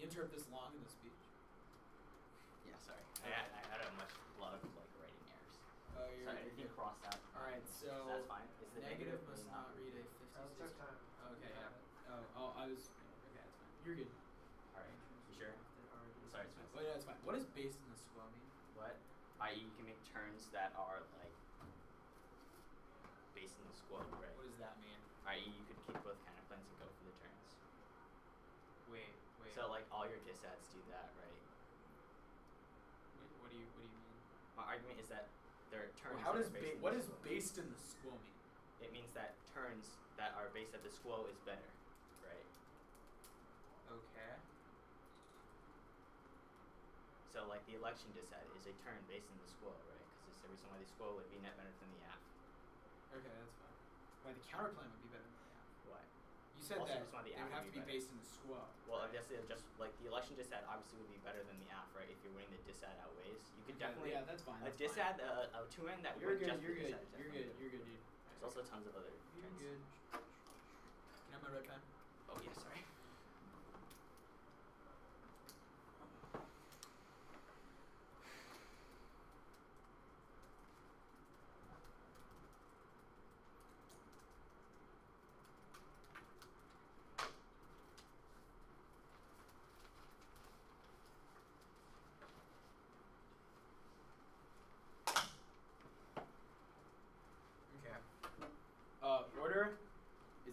Is the intro this long in the speech? Yeah, sorry. I had, I had a much lot of like writing errors. Oh, you're, sorry, you're anything good. crossed out. All right, so that's fine. Is the negative negative must not read a 56. took time. Okay, yeah. Oh, oh, I was. Okay, that's fine. You're good. All right. You sure? Sorry, it's fine. Well, yeah, that's fine. What does based in the square mean? What? I.e., you can make turns that are like based in the squo, right? What does that mean? I.e., you could keep both counterplans and go for the turns. Wait, wait. So like all your disads do that, right? wait what do you what do you mean? My argument is that there are turns. Well, how that does are based ba- in what the does based in the square mean? It means that turns that are based at the squo is better, right? Okay. So like the election disad is a turn based in the squo, right? Because it's the reason why the squo would be net better than the aff. Okay, that's fine. Why the counterplan would be better than the aff? Why? You said Also, that just why the they aff would have to be be better. based in the squo. Well, I guess it just like the election disad obviously would be better than the aff, right? If you're winning the disad outweighs, you could Okay, definitely yeah, that's fine. a that's disad fine. uh, a two end that You're good. just You're good. disad You're good. You're good, dude. There's also tons of other You're turns. good. Can I have my red pen? Oh yeah, sorry.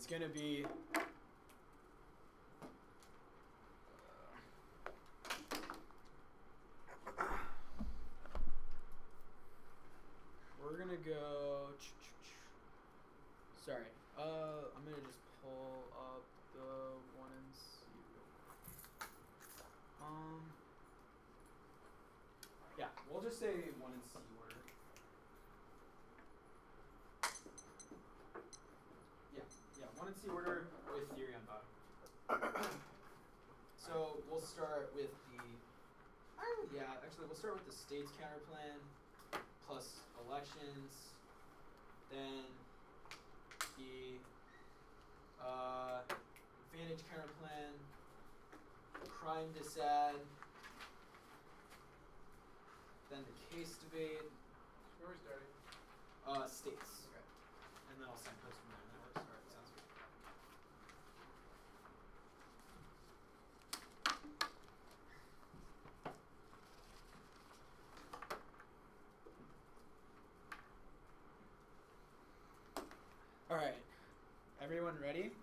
Is gonna be. We're gonna go. Sorry. Uh, I'm gonna just pull up the one and see. Um. Yeah, we'll just say one and C order. Yeah, yeah, one and C order with theory on bottom. so we'll start with the. oh, Yeah, actually, we'll start with the state's counterplan plus elections, then the uh, advantage counterplan, crime disad, then the case debate, Where are we starting? uh, states, Okay. and then I'll signpost from there. and That works. All right, sounds good. All right, everyone ready?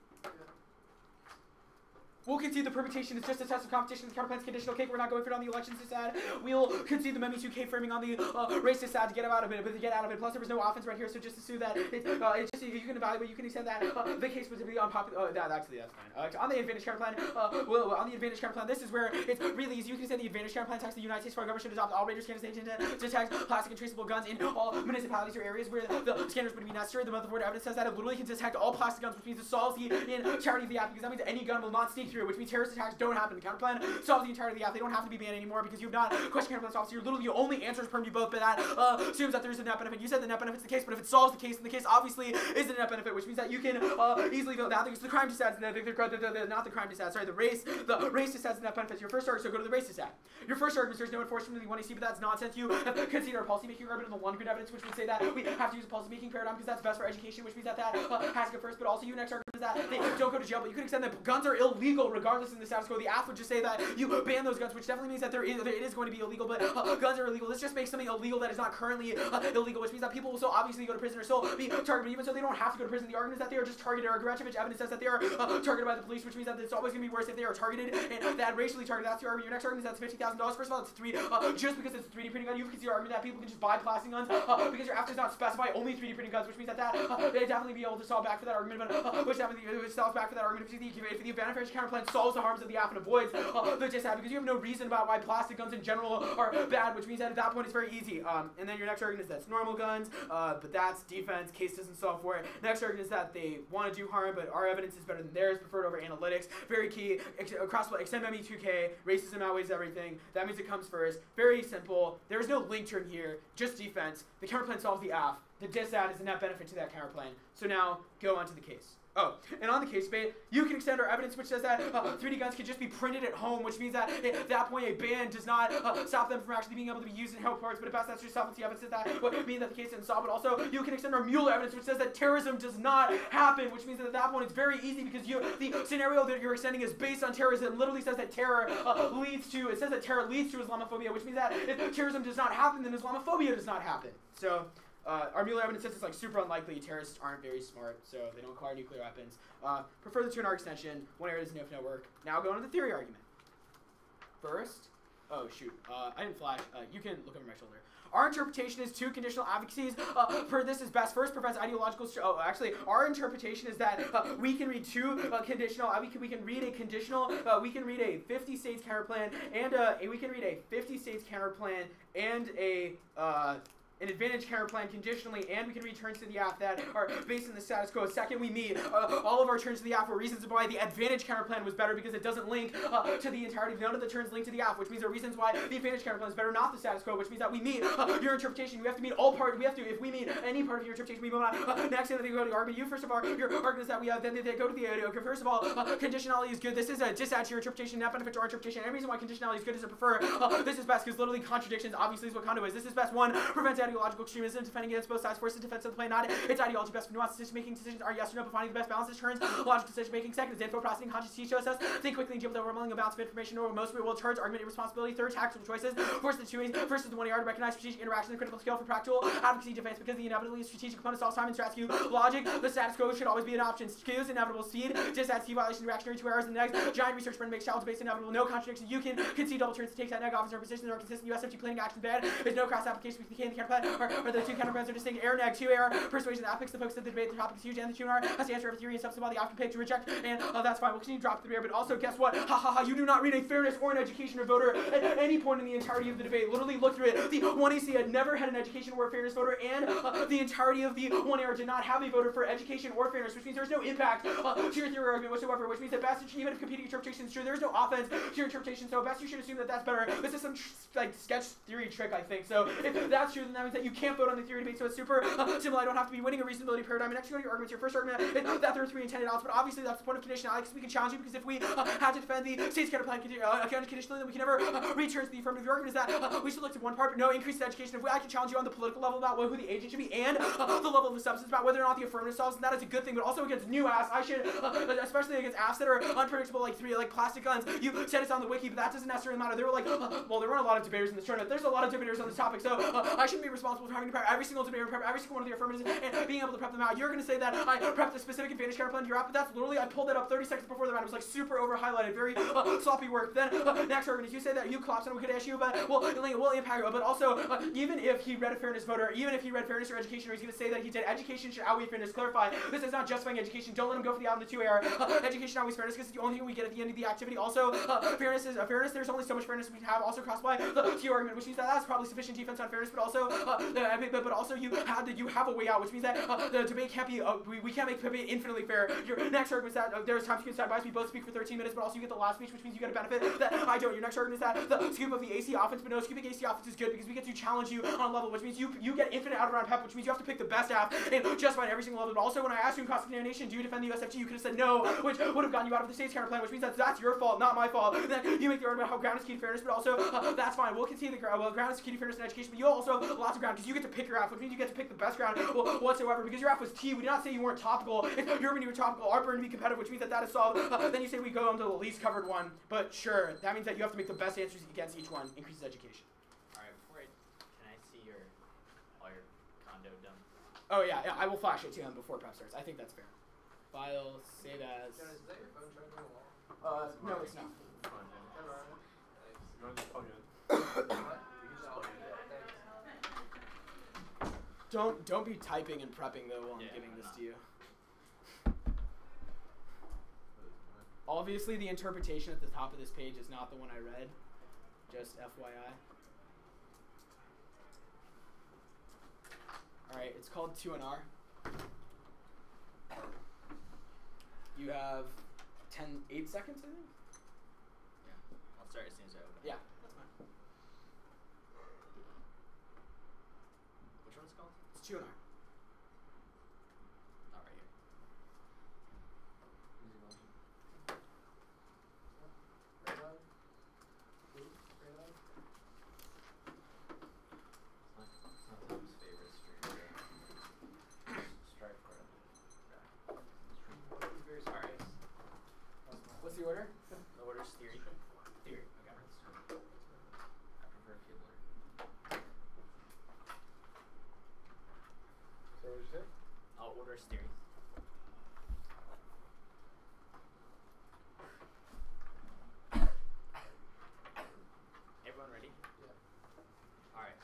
We'll concede the permutation is just a test of competition. The counterplan's conditional cake. We're not going for it on the elections decide. We'll concede the Memmi 2K framing on the uh, race to get out of it, but to get out of it. Plus, there was no offense right here, so just assume that it, uh, it's just you can evaluate, you can extend that. Uh, the case was to be unpopular. Uh, that actually that's fine. Uh, on the advantage counterplan, uh, well, on the advantage counterplan, this is where it's really easy. You can extend the advantage counterplan text the United States federal government should adopt all Raiders scanner station to detect plastic and traceable guns in all municipalities or areas where the scanners would be necessary. The motherboard evidence says that it literally can detect all plastic guns, which means it solves the entirety of the aff because that means any gun will not sneak through, which means terrorist attacks don't happen. The counterplan solves the entirety of the aff. They don't have to be banned anymore because you've not questioned counterplan solves. You're literally the only answers perm you both, but that uh, assumes that there's a net benefit. You said the net benefit's the case, but if it solves the case, then the case obviously is a net benefit, which means that you can uh, easily go. Now it's the crime decides, the, the, the, the, the, not the crime decides. Sorry, the race, the race decides the net benefits. Your first argument, so go to the race decide. Your first argument, there's no enforcement of the one AC, but that's nonsense. You conceded our policy-making argument on the one grid evidence, which would say that we have to use a policy-making paradigm because that's best for education, which means that that uh, has to go first. But also, your next argument is that they don't go to jail, but you can extend that guns are illegal regardless in the status quo. The aff would just say that you ban those guns, which definitely means that there is there, it is going to be illegal. But uh, guns are illegal. This just makes something illegal that is not currently uh, illegal, which means that people will still obviously go to prison or still be targeted, even so they don't have to go to prison. The argument is that they are just targeted. Or Gretchevich evidence says that they are uh, targeted by the police, which means that it's always going to be worse if they are targeted and that racially targeted. That's your argument. Your next argument is that's fifty thousand dollars. First of all, it's three. Uh, just because it's a 3D printing gun, you can see your argument that people can just buy plastic guns uh, because your aff does not specify only 3D printing guns, which means that that uh, they definitely be able to solve back for that argument. But which definitely which solves back for that argument if the if the advantage counterplan solves the harms of the aff and avoids uh, the disadvantage because you have no reason about why plastic guns in general are bad, which means that at that point it's very easy. Um, and then your next argument is that's normal guns, uh, but that's defense. Case doesn't solve for it. Next argument is that they want to do harm, but our evidence is better than theirs, preferred over analytics. Very key. Ex- across extend ME 2K. Racism outweighs everything. That means it comes first. Very simple. There's no link term here. Just defense. The counterplan solves the AF. The disad is a net benefit to that counterplan. So now go on to the case. Oh, and on the case debate, you can extend our evidence, which says that uh, 3D guns can just be printed at home, which means that at that point a ban does not uh, stop them from actually being able to be used in health parts. But best, that's just self-see evidence that would mean that the case didn't solve. But also, you can extend our Mueller evidence, which says that terrorism does not happen, which means that at that point it's very easy because you the scenario that you're extending is based on terrorism. It literally says that terror uh, leads to it says that terror leads to Islamophobia, which means that if terrorism does not happen, then Islamophobia does not happen. So. Uh, our Mueller evidence says it's like super unlikely. Terrorists aren't very smart, so they don't acquire nuclear weapons. Uh, prefer the 2NR extension. One area does no network. Now go on to the theory argument. First, oh shoot, uh, I didn't flash. Uh, you can look over my shoulder. Our interpretation is two conditional advocacies. Uh, per this is best. First prevents ideological. Oh, actually, our interpretation is that uh, we can read two uh, conditional. Uh, we can we can read a conditional. We can read a 50 states counterplan and we can read a 50 states counterplan and a. An advantage counter plan conditionally, and we can read turns to the aff that are based on the status quo. Second, we meet uh, all of our turns to the aff were reasons why the advantage counter plan was better because it doesn't link uh, to the entirety. Of none of the turns link to the aff, which means there are reasons why the advantage counter plan is better, not the status quo. Which means that we meet uh, your interpretation. We have to meet all parts. We have to, if we meet any part of your interpretation, we move on. Uh, next, thing they go to argument. You first of all, your argument is that we have. Then they, go to the okay. First of all, uh, conditionality is good. This is a disad to your interpretation, not benefit to our interpretation. Any reason why conditionality is good is to prefer. Uh, this is best because literally contradictions obviously is what condo is. This is best. One prevents ideological extremism, defending against both sides, forces defense of the plan, not its ideology. Best for nuanced decision making decisions are yes or no, but finding the best balance turns. Logical decision making. Second is info processing, conscious shows us. Think quickly and deal with overwhelming amounts of information or most world turns, argument, and responsibility. Third, tactical choices. First, the two. First is the one yard recognize strategic interaction, the critical skill for practical advocacy defense, because the inevitably strategic opponents all time in strat skew. Logic, the status quo should always be an option. Skews, inevitable speed, just add violation, reactionary two errors, and the next giant research burn makes challenge based inevitable. No contradiction. You can concede double turns to take that neg officer positions or consistent USFG planning action bad. There's no cross application the can and the counterplan, or, or the two counterplans are distinct. Air neg, two error, persuasion that picks the focus of the debate. The topic is huge, and the tuner has to answer every theory and substance while the option pick to reject, and oh, that's fine. We'll continue to drop the beer, but also guess what? Ha ha ha! You do not read a fairness or an education or voter at any point in the entirety of the debate. Literally look through it. The one AC had never had an education or a fairness voter, and uh, the entirety of the one era did not have a voter for education or fairness, which means there's no impact uh, to your theory argument whatsoever. Which means that best, even if competing interpretation is true, there's no offense to your interpretation. So best, you should assume that that's better. This is some like sketch theory trick, I think. So if that's true, then that that you can't vote on the theory debate. So it's super uh, simple. I don't have to be winning a reasonability paradigm. And to your arguments. Your first argument is that there are three intended outs, but obviously that's the point of conditionality because we can challenge you because if we uh, have to defend the state's counterplan condi- uh, conditionally, then we can never uh, return to the affirmative. The argument is that uh, we should look to one part, but no increase in education. If we, I can challenge you on the political level about who the agent should be and uh, the level of the substance about whether or not the affirmative solves, and that is a good thing. But also against new ass, I should, uh, especially against affs that are unpredictable, like three like plastic guns. You said it's on the wiki, but that doesn't necessarily matter. There were like, uh, well, there weren't a lot of debaters in this tournament. There's a lot of debaters on this topic, so uh, I shouldn't be responsible for having to prep every single debater, prep every single one of the affirmatives, and being able to prep them out. You're going to say that I prepped a specific advantage counterplan to your aff, but that's literally I pulled that up 30 seconds before the round. It was like super over highlighted, very uh, sloppy work. Then uh, next argument is you say that you collapse on could ask you but well, it will impact. But also, uh, even if he read a fairness voter, even if he read fairness or education, or he's to say that he did education should outweigh fairness. Clarify, this is not justifying education. Don't let him go for the out in the two error. Uh, education outweighs fairness because it's the only thing we get at the end of the activity. Also, uh, fairness is uh, fairness. There's only so much fairness we have. Also crossed by the Q argument, which means that that's probably sufficient defense on fairness. But also, uh, but, but also you have to you have a way out, which means that uh, the debate can't be uh, we, we can't make debate infinitely fair. Your next argument is that there's you can side by we both speak for 13 minutes, but also you get the last speech, which means you get a benefit that I don't. Your next argument is that the scoop of the AC offense, but no scooping AC offense is good because we get to challenge you on level, which means you you get infinite out of round pep, which means you have to pick the best aff and just find every single level. But also, when I asked you in cross examination, do you defend the USFG, you could have said no, which would have gotten you out of the state's counter plan, which means that that's your fault, not my fault. Then you make the argument how ground is key to fairness, but also uh, that's fine. We'll continue the ground. Well, ground is key to fairness in education, but you also lots of ground because you get to pick your aff, which means you get to pick the best ground whatsoever. Because your aff was T, we did not say you weren't topical. If you're when you were topical, our burn to be competitive, which means that that is solved. Uh, then you say we go on to the least covered one, but sure, that means that you have to make the best answers against each one. Increases education. Alright, before I can I see your all your condo done? Oh yeah, yeah, I will flash it to him before prep starts. I think that's fair. File, save as. Dennis, is that your phone charging the wall? Uh, no, it's not. Fine, yeah. Turn around. You want to just plug it in? What? You can just plug it in. Thanks. Don't don't be typing and prepping though while I'm giving I'm this not. to you. Obviously, the interpretation at the top of this page is not the one I read. Just FYI. Alright, it's called 2 and R. You have 10, 8 seconds, I think? Yeah. I'll start as soon as I open. it. Yeah, that's fine. Which one's it called? It's 2 and R. Not right here. Easy motion. Red line? Blue? Red line? It's not, it's not Tom's favorite stream. Stripe card. It's very Alright. That's mine. What's the order? The order's theory. Theory. Okay. I prefer Kibler. So what did you say? I'll order is theory. Everyone ready? Yeah. Alright.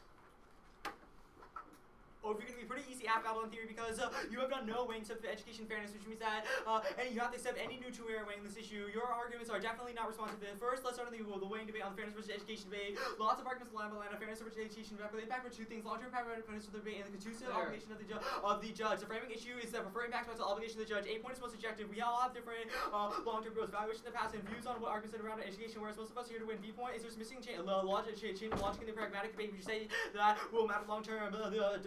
Or if you're gonna be pretty easy app battle in theory because uh, you have done no weighing for education fairness, which means that uh, and you have to accept any new two error weighing this issue. Your arguments are definitely not responsive. First, let's start on the, well, the weighing debate on the fairness versus education debate. Lots of arguments line by line on fairness versus education debate. The impact for two things: long-term impact on fairness of the debate and the There. obligation of the ju- of the judge. The framing issue is that preferring impact to the obligation of the judge. Eight point is most objective. We all have different uh, long-term goals, valuation in the past, and views on what arguments around education. Whereas most of us here to win. B point is there's missing chain, uh, logic, chain, chain of logic in the pragmatic debate. Which you say that will matter long-term. Uh,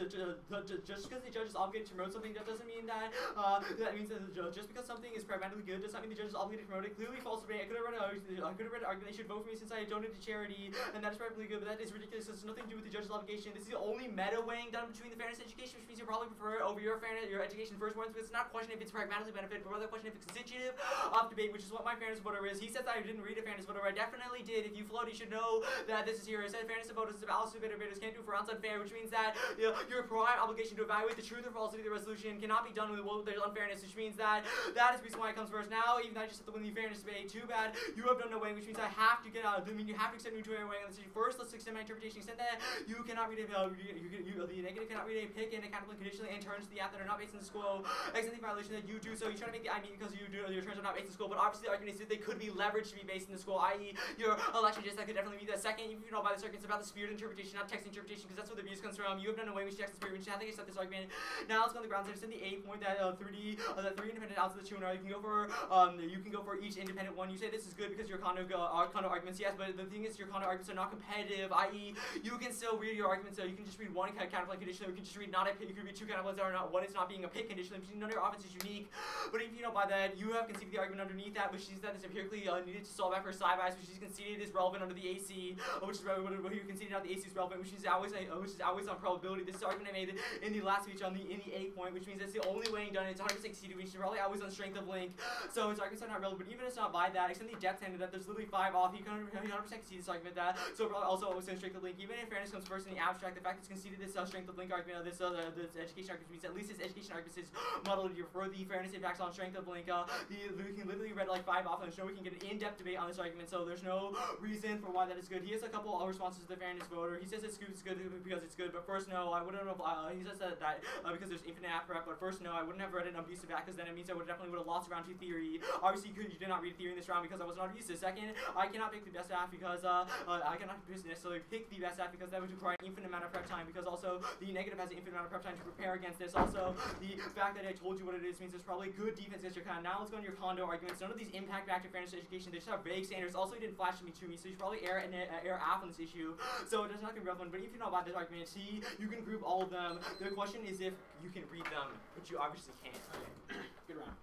just because the judge is obligated to promote something, that doesn't mean that uh, that means that the judge, just because something is pragmatically good does not mean the judge is obligated to promote it. Clearly false to me. I could have read a, I could have read an argument they should vote for me since I donated to charity, and that is perfectly good, but that is ridiculous. It's nothing to do with the judge's obligation. This is the only meta weighing done between the fairness education, which means you probably prefer over your fairness, your education first ones. But it's not a question if it's pragmatically benefit, but rather a question if it's constitutive of debate, which is what my fairness voter is. He says that I didn't read a fairness voter. I definitely did. If you float, you should know that this is here. It said fairness of voters is about stupid debaters can't do for rounds unfair, which means that you know, your prior obligation to evaluate the truth or falsity of the resolution cannot be done with well, there's unfairness, which means that that is the reason why it comes first. Now, even though I just have to win the fairness debate, too bad you have done no weighing, which means I have to get out. I mean, you have to accept neutral weighing on the issue. First, let's extend my interpretation. Extend that you cannot read a uh, you, you, you, the negative cannot read a pick and accountable conditionally and turns to the aff that are not based in the squo. Extend the violation that you do so. You try to make the I mean because you do your turns are not based in the squo, but obviously the argument is that they could be leveraged to be based in the squo, i.e. your election just that could definitely be the second. If you know by the circuits about the spirit interpretation, not text interpretation, because that's where the abuse comes from. You have done away with text the spirit, which I think accept this argument. Now let's go on the grounds. I just in the eighth point that uh, 3D, uh, that three independent outs of the two are. You can go for um, you can go for each independent one. You say this is good because your condo uh, condo arguments, yes, but the thing is your condo arguments are not competitive. I.e., you can still read your arguments. So you can just read one counterpoint condition. Or you can just read not a pick. You can read two counterpoints that are not one is not being a pick condition. None of your offense is unique. But if you know by that, you have conceived the argument underneath that, which is that is empirically uh, needed to solve after side bias, which is conceded is relevant under the AC, uh, which is relevant. You conceded out the AC is relevant, which is always uh, which is always on probability. This is argument I made in the last speech on the in the A point, which means that's the only weighing done. It's 100% conceded, which is probably always on strength of link. So his arguments are not relevant. But even if it's not by that, extend the depth handed that there's literally five off. He 100% conceded this argument that. So probably also always on strength of link. Even if fairness comes first in the abstract, the fact it's conceded this uh, strength of link argument, uh, this uh, this education argument means at least this education argument is modeled for the fairness impacts on strength of link. Uh, the we can literally read like five off, and there's no we can get an in-depth debate on this argument. So there's no reason for why that is good. He has a couple of responses to the fairness voter. He says it's good, it's good because it's good. But first, no, I wouldn't have. Uh, he says that, that uh, because there's infinite prep. But first, no, I wouldn't have read an abusive act because then it means I would definitely would have lost round two theory. Obviously, you, you did not read theory in this round because I was not abusive. Second, I cannot pick the best act because uh, uh, I cannot necessarily pick the best act because that would require an infinite amount of prep time. Because also the negative has an infinite amount of prep time to prepare against this. Also, the fact that I told you what it is means there's probably good defense against your kind. Now let's go on your condo arguments. None of these impact back to fairness education. They just have vague standards. Also, he didn't flash me to me, so you probably err and uh, err off on this issue. So it does not be relevant. But if you know about this argument, see, you can group all of them. The question is if you can read them, but you obviously can't. Okay. Good round.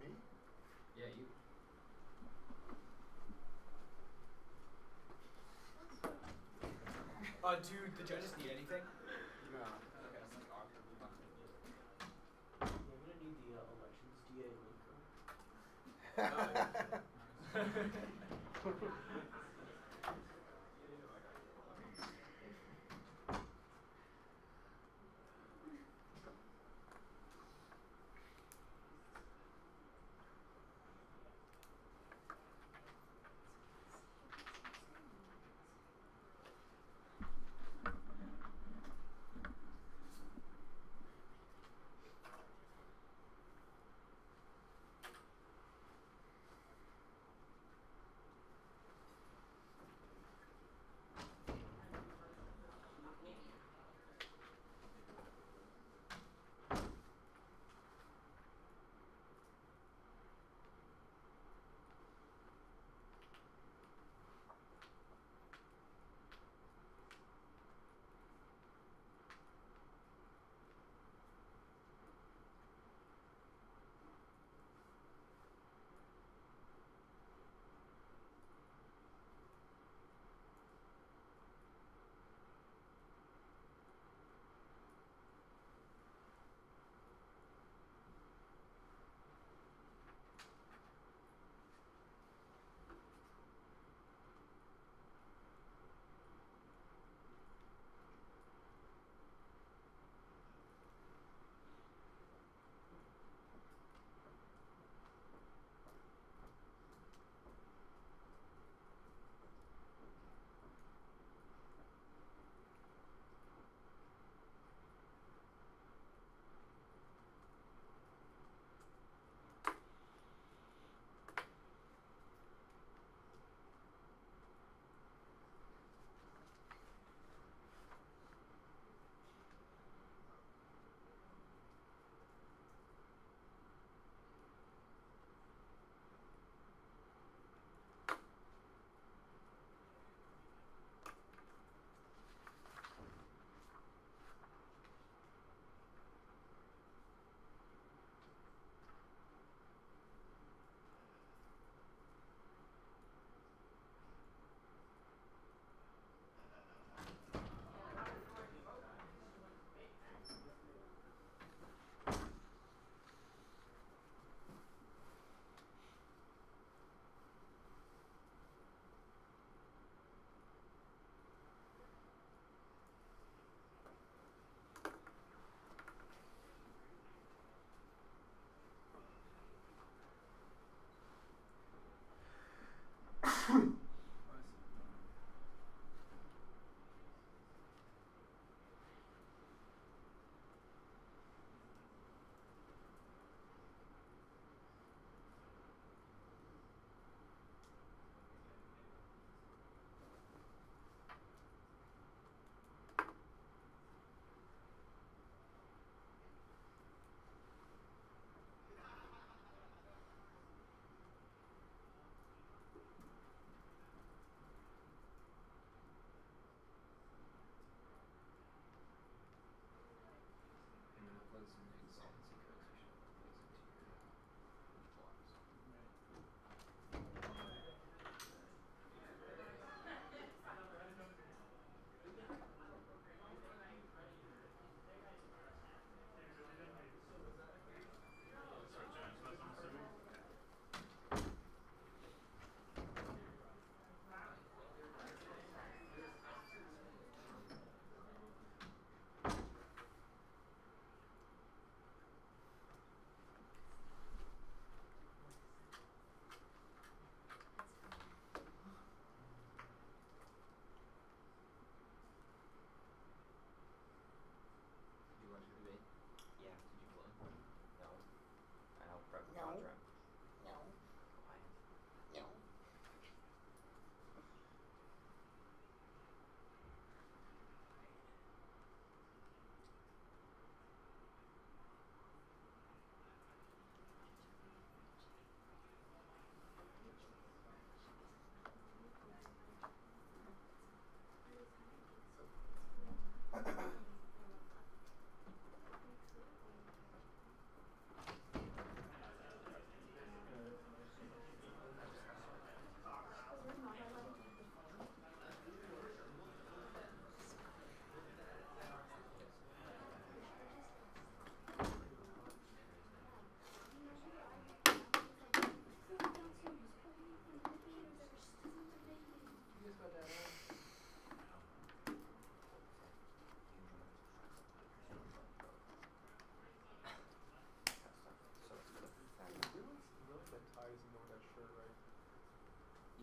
Me? Yeah, you. Uh, do the judges need anything?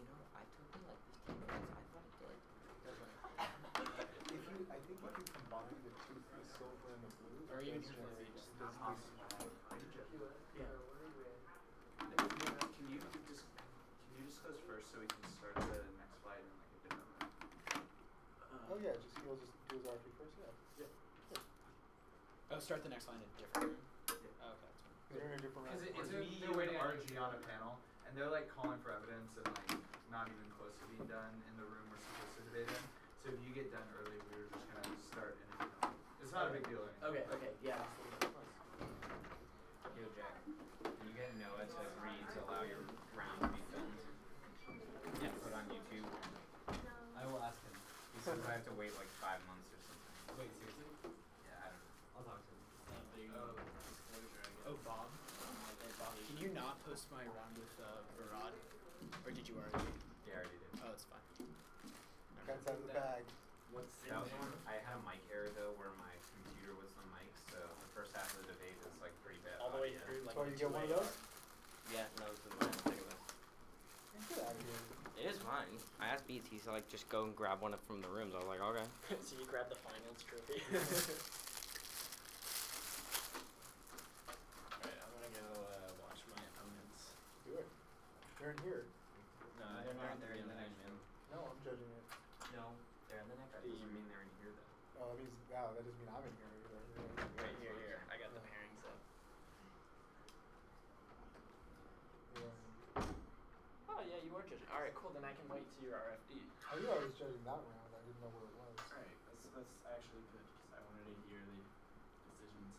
you know, I totally like this I thought it did. if you, I think if you combine the two, the silver and the blue, or even just. Yeah. Can you just can you close first so we can start the next slide in like a different way? Uh, oh yeah, just he'll just do his RP first, yeah. Yeah. Oh, start the next line in a different room. Yeah. Oh, okay, that's fine. They're in a different room. Because it's me waiting RG on a panel, and they're like calling for evidence and like not even close to being done in the room we're supposed to debate in. So if you get done early, we were just gonna start in a different. It's not a big deal. or anything. Okay, okay, yeah. Yo, Jack, can you get Noah to agree to allow your round to be filmed? Yeah, put on YouTube. I will ask him. He says I have to wait like five months or something. Wait, seriously? Yeah, I don't know. I'll talk to him. Oh, disclosure, I guess. Oh, Bob. Hey, Bob. Can you not post my round with uh, Varad? Or did you already? Yeah, I already did. Oh, it's fine. Cat's out of the bag. What's that one? I had a mic error though, where my computer was the mic, so the first half of the debate is like pretty bad. All the way through, like. So you get one of those? Yeah, no, this is mine. Take this. Get out of here. It is mine. I asked BT to like just go and grab one from the rooms. I was like, okay. so you grab the finals trophy. Alright, I'm gonna go uh, watch my opponents. Do it. They're in here. No, They're not, they're in the next room. No, I'm judging it. No, they're in the next. That doesn't mean they're in here though. Oh, that means wow, that doesn't mean I'm in here. Right here, here. I got the pairings up. Yeah. oh yeah, you are judging. All right, cool. Then I can wait to your RFD. I knew I was judging that round. I didn't know where it was. Alright, that's that's actually good because I wanted to hear the decisions.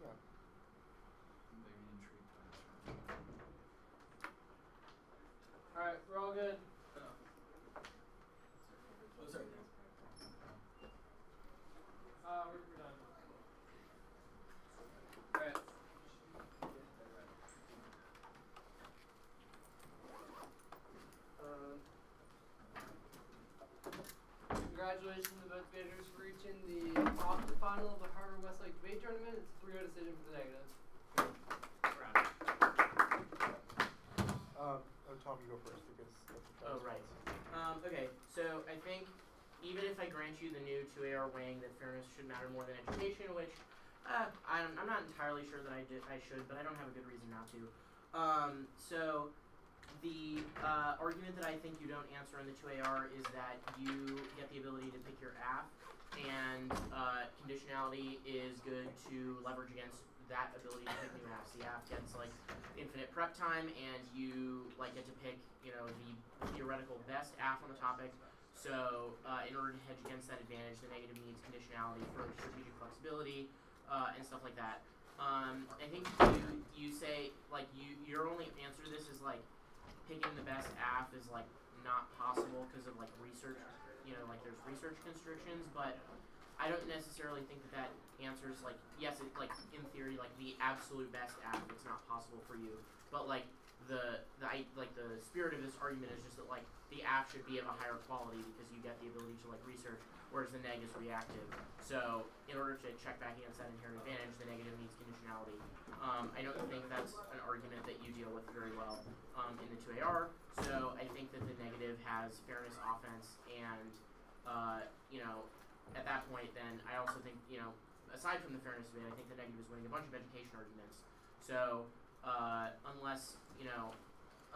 Yeah. I'm very intrigued by this round. All right, we're all good. Oh, sorry. Uh, we're, we're done. Alright. Um, congratulations to both bidders for reaching the octa final of the Harvard Westlake debate tournament. It's a 3-0 decision for the negative. Um, oh, Tom, you go first because that's Oh, right. Um, okay, so I think even if I grant you the new 2AR weighing that fairness should matter more than education, which uh, I'm, I'm not entirely sure that I, did, I should, but I don't have a good reason not to. Um, so the uh, argument that I think you don't answer in the 2AR is that you get the ability to pick your aff, and uh, conditionality is good to leverage against that ability to pick new affs. The aff gets like infinite prep time, and you like get to pick, you know, the theoretical best aff on the topic. So, uh, in order to hedge against that advantage, the negative needs conditionality for strategic flexibility uh, and stuff like that. Um, I think you you say like you your only answer to this is like picking the best aff is like not possible because of like research. You know, like there's research constrictions, but I don't necessarily think that that answers like yes, it like in theory like the absolute best aff. It's not possible for you, but like the the I, like the spirit of this argument is just that like the aff should be of a higher quality because you get the ability to like research, whereas the neg is reactive. So in order to check back against that inherent advantage, the negative needs conditionality. Um, I don't think that's an argument that you deal with very well um, in the 2AR. So I think that the negative has fairness offense, and uh, you know at that point, then I also think you know aside from the fairness debate, I think the negative is winning a bunch of education arguments. So uh, unless you know,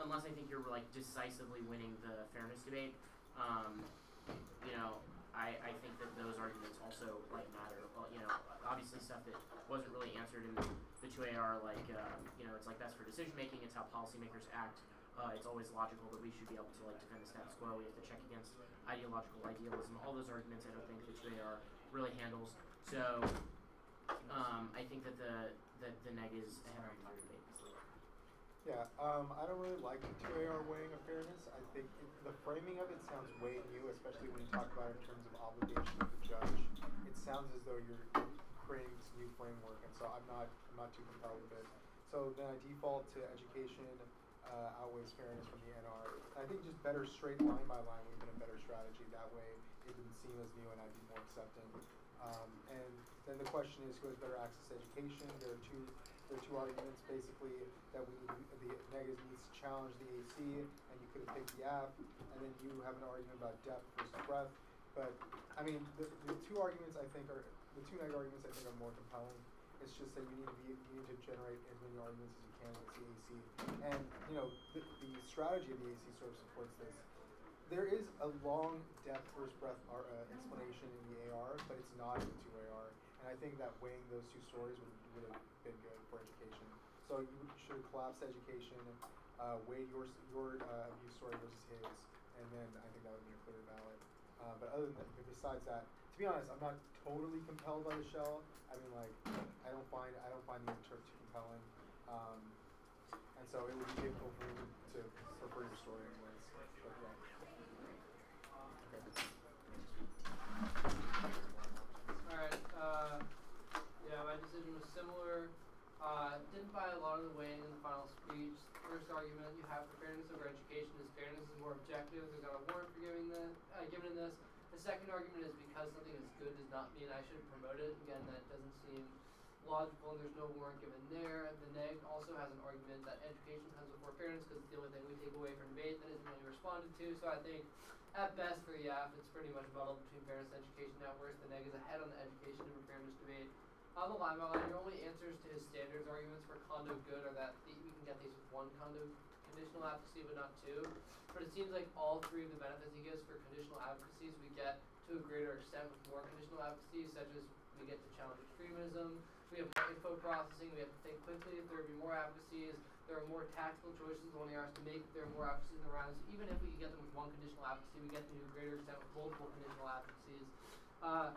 unless I think you're like decisively winning the fairness debate, um, you know, I, I think that those arguments also like matter. You know, obviously stuff that wasn't really answered in the 2AR, like um, you know, it's like best for decision making. It's how policymakers act. Uh, it's always logical that we should be able to like defend the status quo. We have to check against ideological idealism. All those arguments, I don't think the 2AR really handles. So um, I think that the that the neg is ahead of the debate. Yeah, um, I don't really like the two AR weighing of fairness. I think it, the framing of it sounds way new, especially when you talk about it in terms of obligation of the judge. It sounds as though you're creating this new framework, and so I'm not I'm not too compelled with it. So then I default to education uh, outweighs fairness from the NR. I think just better straight line by line would have been a better strategy. That way it didn't seem as new, and I'd be more accepting. Um, and then the question is, who has better access to education? There are two there are two arguments basically that we the negative needs to challenge the AC, and you could have picked the app, and then you have an argument about depth versus breadth. But I mean, the, the two arguments I think are the two negative arguments I think are more compelling. It's just that you need to be you need to generate as many arguments as you can with the AC, And you know the, the strategy of the AC sort of supports this. There is a long depth first breath uh, explanation in the AR, but it's not in the two AR. And I think that weighing those two stories would, would have been good for education. So you should collapse education, uh, weigh your your uh, abuse story versus his, and then I think that would be a clear ballot. Uh, but other than that, besides that, to be honest, I'm not totally compelled by the shell. I mean, like, I don't find I don't find the interp too compelling, um, and so it would be difficult for me to prefer your story anyways. But yeah. Okay. Alright, uh, yeah, my decision was similar. Uh, didn't buy a lot of the way in the final speech. First argument you have for fairness over education is fairness is more objective. There's not a warrant for giving the, uh, given in this. The second argument is because something is good does not mean I should promote it. Again, that doesn't seem logical and there's no warrant given there. The neg also has an argument that education comes before fairness because it's the only thing we take away from debate that isn't really responded to. So I think at best for the YAF, it's pretty much muddled between fairness and education. At worst, the neg is ahead on the education over fairness debate. On the line by line, your only answers to his standards arguments for condo good are that the, we can get these with one condo conditional advocacy, but not two. But it seems like all three of the benefits he gives for conditional advocacies we get to a greater extent with more conditional advocacies, such as we get to challenge extremism, we have more info processing, we have to think quickly if there be more advocacies, there are more tactical choices the one has to make there are more advocacies in the rounds. Even if we can get them with one conditional advocacy, we get to a greater extent with multiple conditional advocacies. Uh,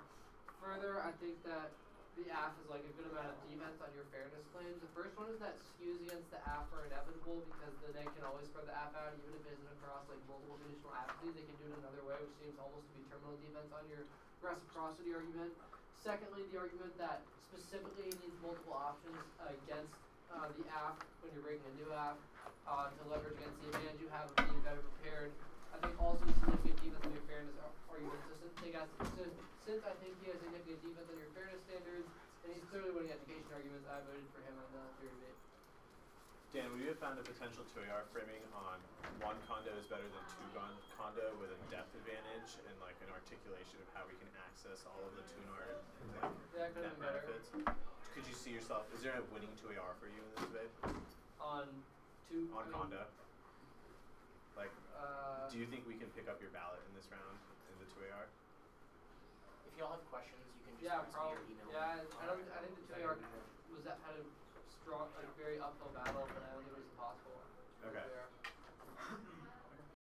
further, I think that the aff is like a good amount of defense on your fairness claims. The first one is that skews against the aff are inevitable because the neg can always spread the aff out even if it isn't across like multiple conditional advocacies. They can do it another way, which seems almost to be terminal defense on your reciprocity argument. Secondly, the argument that specifically needs multiple options against uh, the aff when you're breaking a new aff uh, to leverage against the advantage you have of being better prepared. I think also significant defense on your fairness ar- argument. So since, they got, so since I think he has significant defense on your fairness standards, and he's clearly winning education arguments, I voted for him on the third debate. Dan, would you have found a potential 2AR framing on one condo is better than two gon- condo with a depth advantage and like an articulation of how we can access all of the tunar like Yeah, net been better. benefits? Could you see yourself? Is there a winning 2AR for you in this debate On two on I mean, condo? Like, Uh, do you think we can pick up your ballot in this round in the 2AR? If y'all have questions, you can just yeah, text probably. me email Yeah. I don't. I think the two AR was that had a strong, like very uphill battle, but I don't think it was impossible. Okay. There.